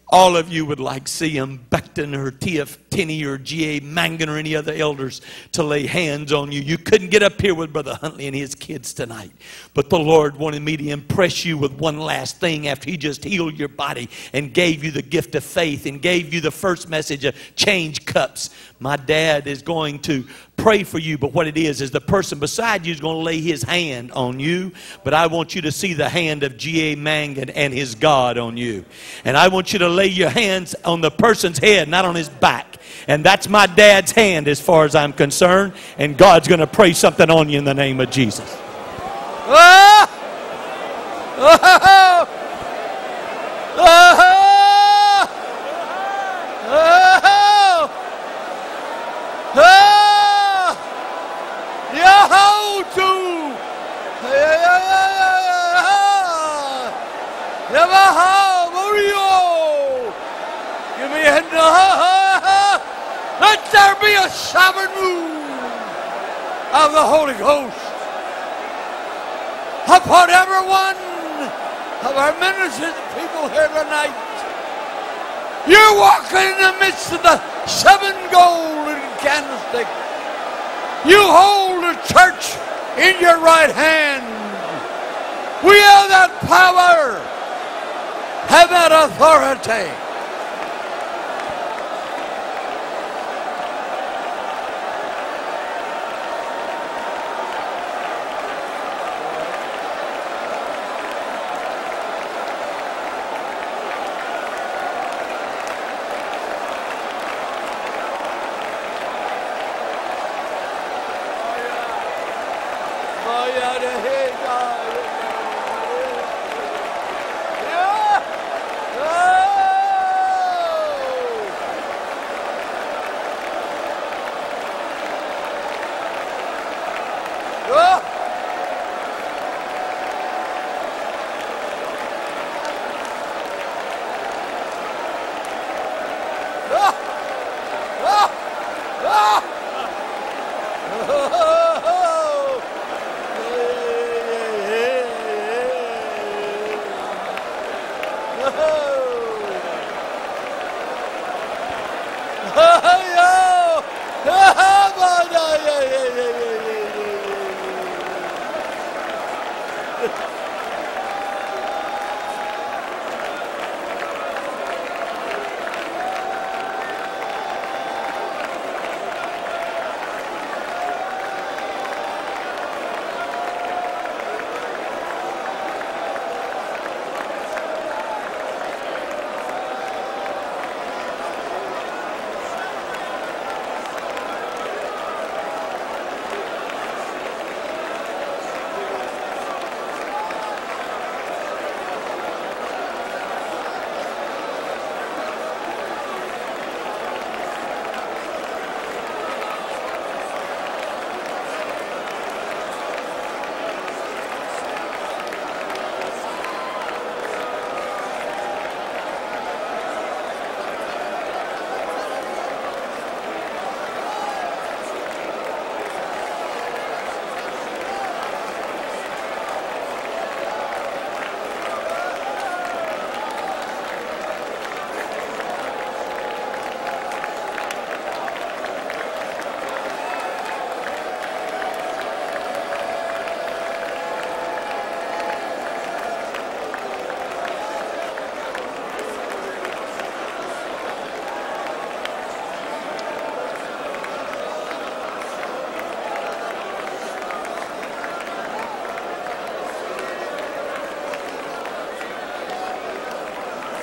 all of you would like C.M. Becton or T.F. Tenney or G.A. Mangun or any other elders to lay hands on you. You couldn't get up here with Brother Huntley and his kids tonight. But the Lord wanted me to impress you with one last thing after He just healed your body and gave you the gift of faith and gave you the first message of change cups. My dad is going to pray for you, but what it is, is the person beside you is going to lay his hand on you. But I want you to see the hand of G.A. Mangun and his God on you. And I want you to lay your hands on the person's head, not on his back. And that's my dad's hand as far as I'm concerned. And God's going to pray something on you in the name of Jesus. Oh! Oh! Oh! Yamaha Mario. Give me a Let there be a sovereign move of the Holy Ghost upon every one of our ministers and people here tonight. You're walking in the midst of the seven golden candlesticks. You hold the church in your right hand. We have that power have that authority.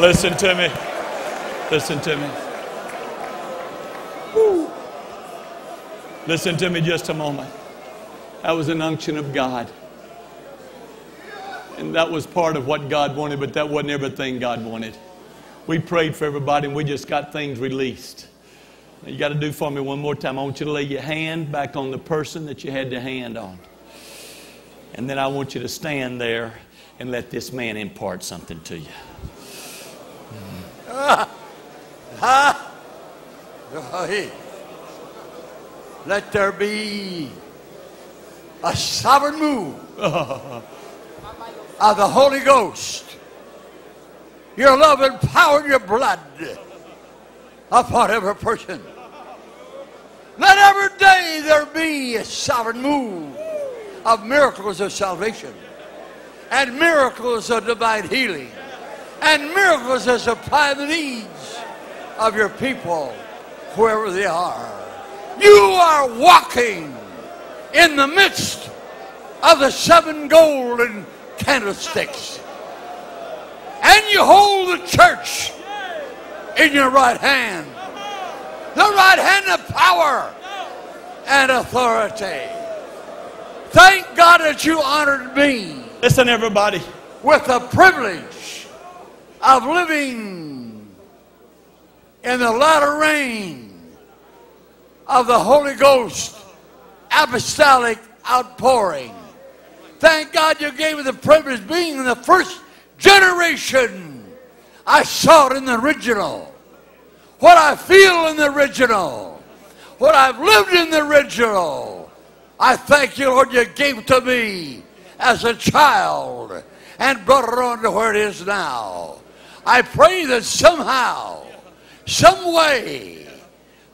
Listen to me. Listen to me. Woo. Listen to me just a moment. That was an unction of God. And that was part of what God wanted, but that wasn't everything God wanted. We prayed for everybody and we just got things released. Now, you got to do for me one more time. I want you to lay your hand back on the person that you had your hand on. And then I want you to stand there and let this man impart something to you. Let there be a sovereign move of the Holy Ghost. Your love and power and your blood upon every person. Let every day there be a sovereign move of miracles of salvation and miracles of divine healing and miracles that supply the needs of your people wherever they are. You are walking in the midst of the seven golden candlesticks. And you hold the church in your right hand. The right hand of power and authority. Thank God that you honored me Listen, everybody. with the privilege of living in the latter rain of the Holy Ghost apostolic outpouring. Thank God you gave me the privilege of being in the first generation. I saw it in the original. What I feel in the original. What I've lived in the original. I thank you, Lord, you gave to me as a child and brought it on to where it is now. I pray that somehow, some way,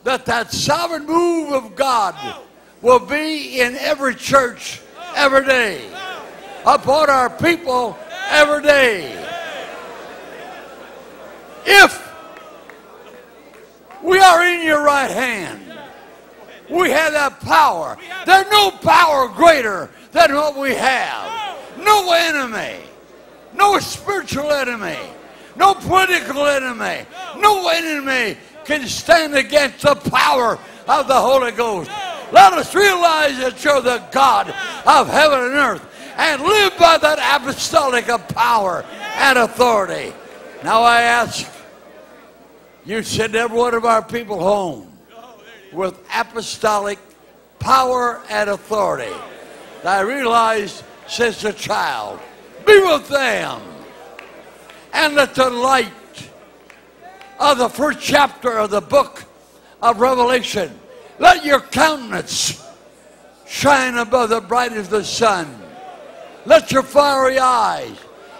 that that sovereign move of God will be in every church every day, upon our people every day. If we are in your right hand, we have that power. There's no power greater than what we have. No enemy, no spiritual enemy, no political enemy, no enemy can stand against the power of the Holy Ghost. Let us realize that you're the God of heaven and earth and live by that apostolic of power and authority. Now I ask you send every one of our people home with apostolic power and authority. I realize since a child, be with them and let the light of the first chapter of the book of Revelation, let your countenance shine above the brightness of the sun. Let your fiery eyes.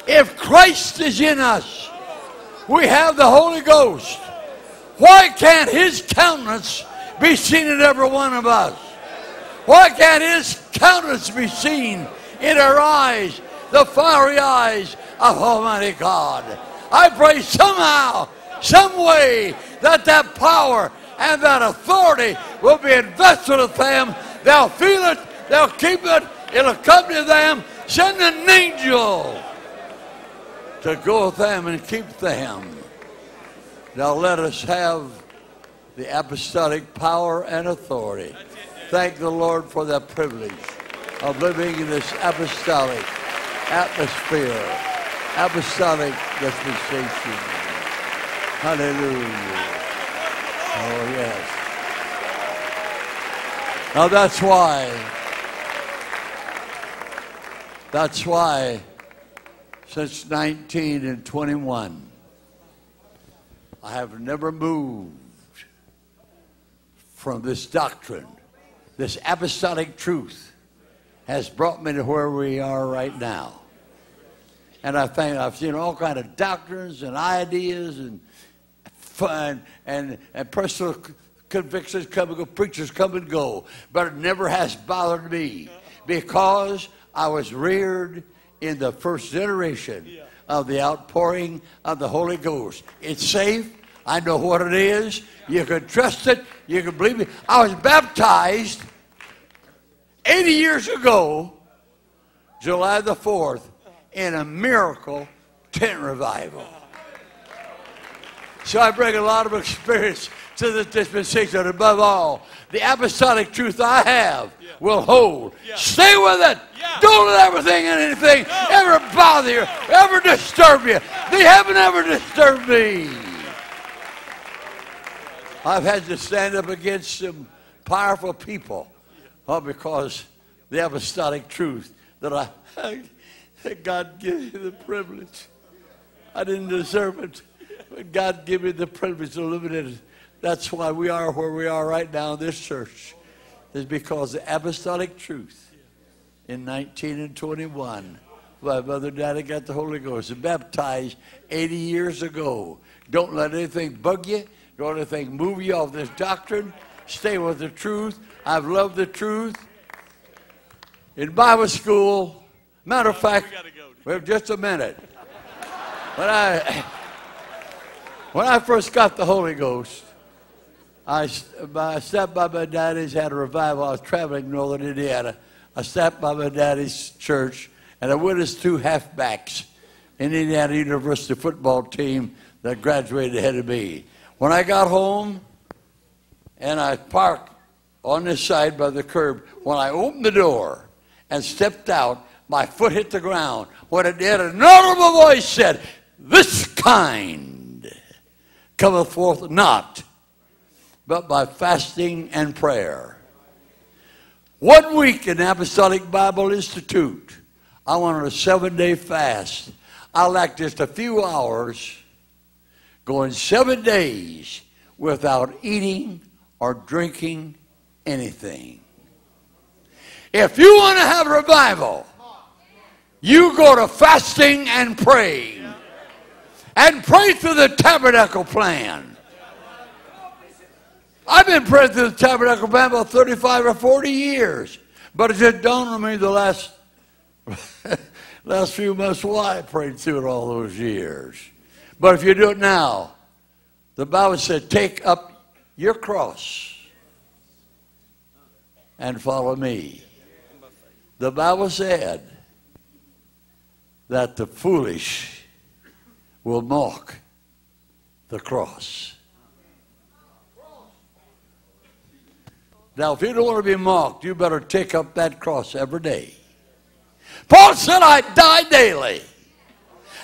If Christ is in us, we have the Holy Ghost. Why can't his countenance be seen in every one of us? Why can't his countenance be seen in our eyes, the fiery eyes of Almighty God? I pray somehow, some way, that that power and that authority will be invested with them. They'll feel it, they'll keep it, it'll come to them. Send an angel to go with them and keep them. Now let us have the apostolic power and authority. Thank the Lord for that privilege of living in this apostolic atmosphere, apostolic dispensation. Hallelujah. Oh, yes. Now that's why, that's why since 19 and 21, I have never moved from this doctrine. This apostolic truth has brought me to where we are right now. And I think I've seen all kind of doctrines and ideas and fun and, and personal convictions come and go, preachers come and go. But it never has bothered me because I was reared in the first generation of the outpouring of the Holy Ghost. It's safe. I know what it is. You can trust it. You can believe it. I was baptized 80 years ago, July the 4th, in a miracle tent revival. So I bring a lot of experience to this dispensation. And above all, the apostolic truth I have will hold. Stay with it. Don't let everything and anything ever bother you, ever disturb you. They haven't ever disturbed me. I've had to stand up against some powerful people all because the apostolic truth that I that God gave me the privilege. I didn't deserve it, but God gave me the privilege to live in it. That's why we are where we are right now in this church. Is because the apostolic truth in 19 and 21. My mother and daddy got the Holy Ghost and baptized 80 years ago. Don't let anything bug you. Don't let anything move you off this doctrine. Stay with the truth. I've loved the truth. In Bible school, matter of fact, we have just a minute. When I when I first got the Holy Ghost, I, I stepped by my daddy's, had a revival. I was traveling in northern Indiana. I stepped by my daddy's church, and I witnessed two halfbacks in Indiana University football team that graduated ahead of me. When I got home, and I parked on this side by the curb, when I opened the door and stepped out, my foot hit the ground. What it did, an audible voice said, This kind cometh forth not but by fasting and prayer. One week in the Apostolic Bible Institute, I went on a seven day fast. I like just a few hours, going seven days without eating or drinking anything. If you want to have revival, you go to fasting and praying. And pray through the tabernacle plan. I've been praying through the tabernacle plan about 35 or 40 years. But it just dawned on me the last, last few months why I prayed through it all those years. But if you do it now, the Bible said, take up your cross and follow me. The Bible said that the foolish will mock the cross. Now, if you don't want to be mocked, you better take up that cross every day. Paul said, I die daily.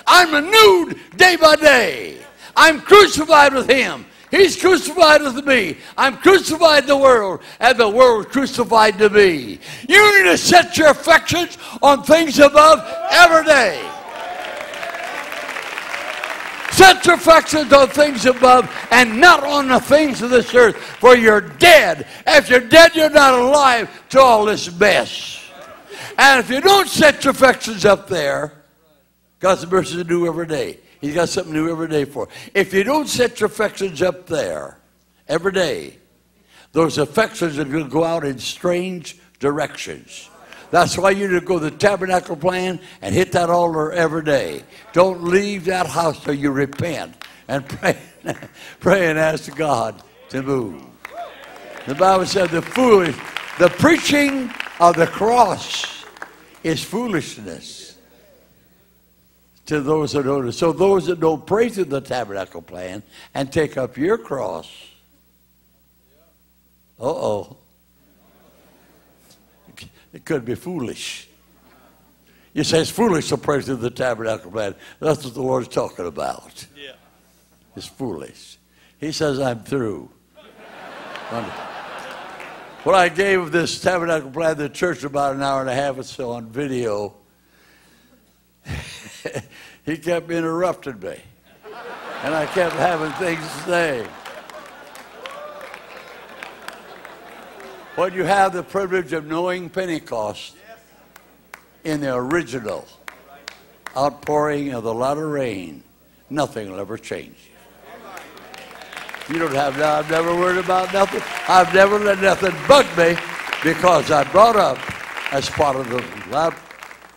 I'm renewed day by day. I'm crucified with him. He's crucified with me. I'm crucified the world, and the world crucified to me. You need to set your affections on things above every day. Set your affections on things above and not on the things of this earth, for you're dead. If you're dead, you're not alive to all this mess. And if you don't set your affections up there, God's mercy is new every day. He's got something new every day for. If you don't set your affections up there every day, those affections are going to go out in strange directions. That's why you need to go to the tabernacle plan and hit that altar every day. Don't leave that house till you repent and pray, pray and ask God to move. The Bible said the foolish, the preaching of the cross is foolishness to those that don't. So those that don't pray through the tabernacle plan and take up your cross, uh oh, it could be foolish. You say it's foolish to pray through the tabernacle plan. That's what the Lord's talking about. Yeah. It's foolish. He says, I'm through. when I gave this tabernacle plan to the church about an hour and a half or so on video, he kept interrupting me. And I kept having things to say. When you have the privilege of knowing Pentecost in the original outpouring of the latter rain, nothing will ever change. You don't have, I've never worried about nothing. I've never let nothing bug me because I brought up as part of the lat-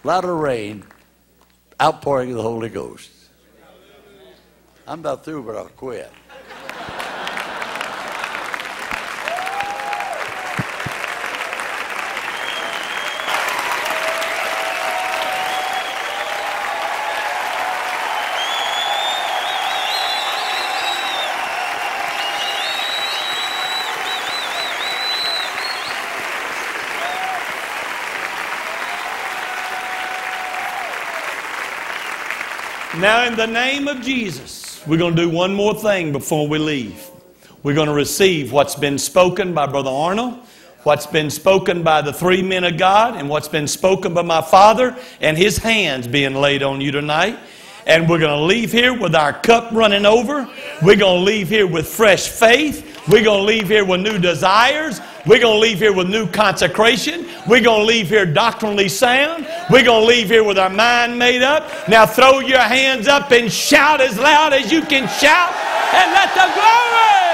latter rain outpouring of the Holy Ghost. I'm not through, but I'll quit. Now, in the name of Jesus, we're going to do one more thing before we leave. We're going to receive what's been spoken by Brother Arnold, what's been spoken by the three men of God, and what's been spoken by my Father, and His hands being laid on you tonight. And we're going to leave here with our cup running over. We're going to leave here with fresh faith. We're going to leave here with new desires. We're going to leave here with new consecration. We're going to leave here doctrinally sound. We're going to leave here with our mind made up. Now throw your hands up and shout as loud as you can shout and let the glory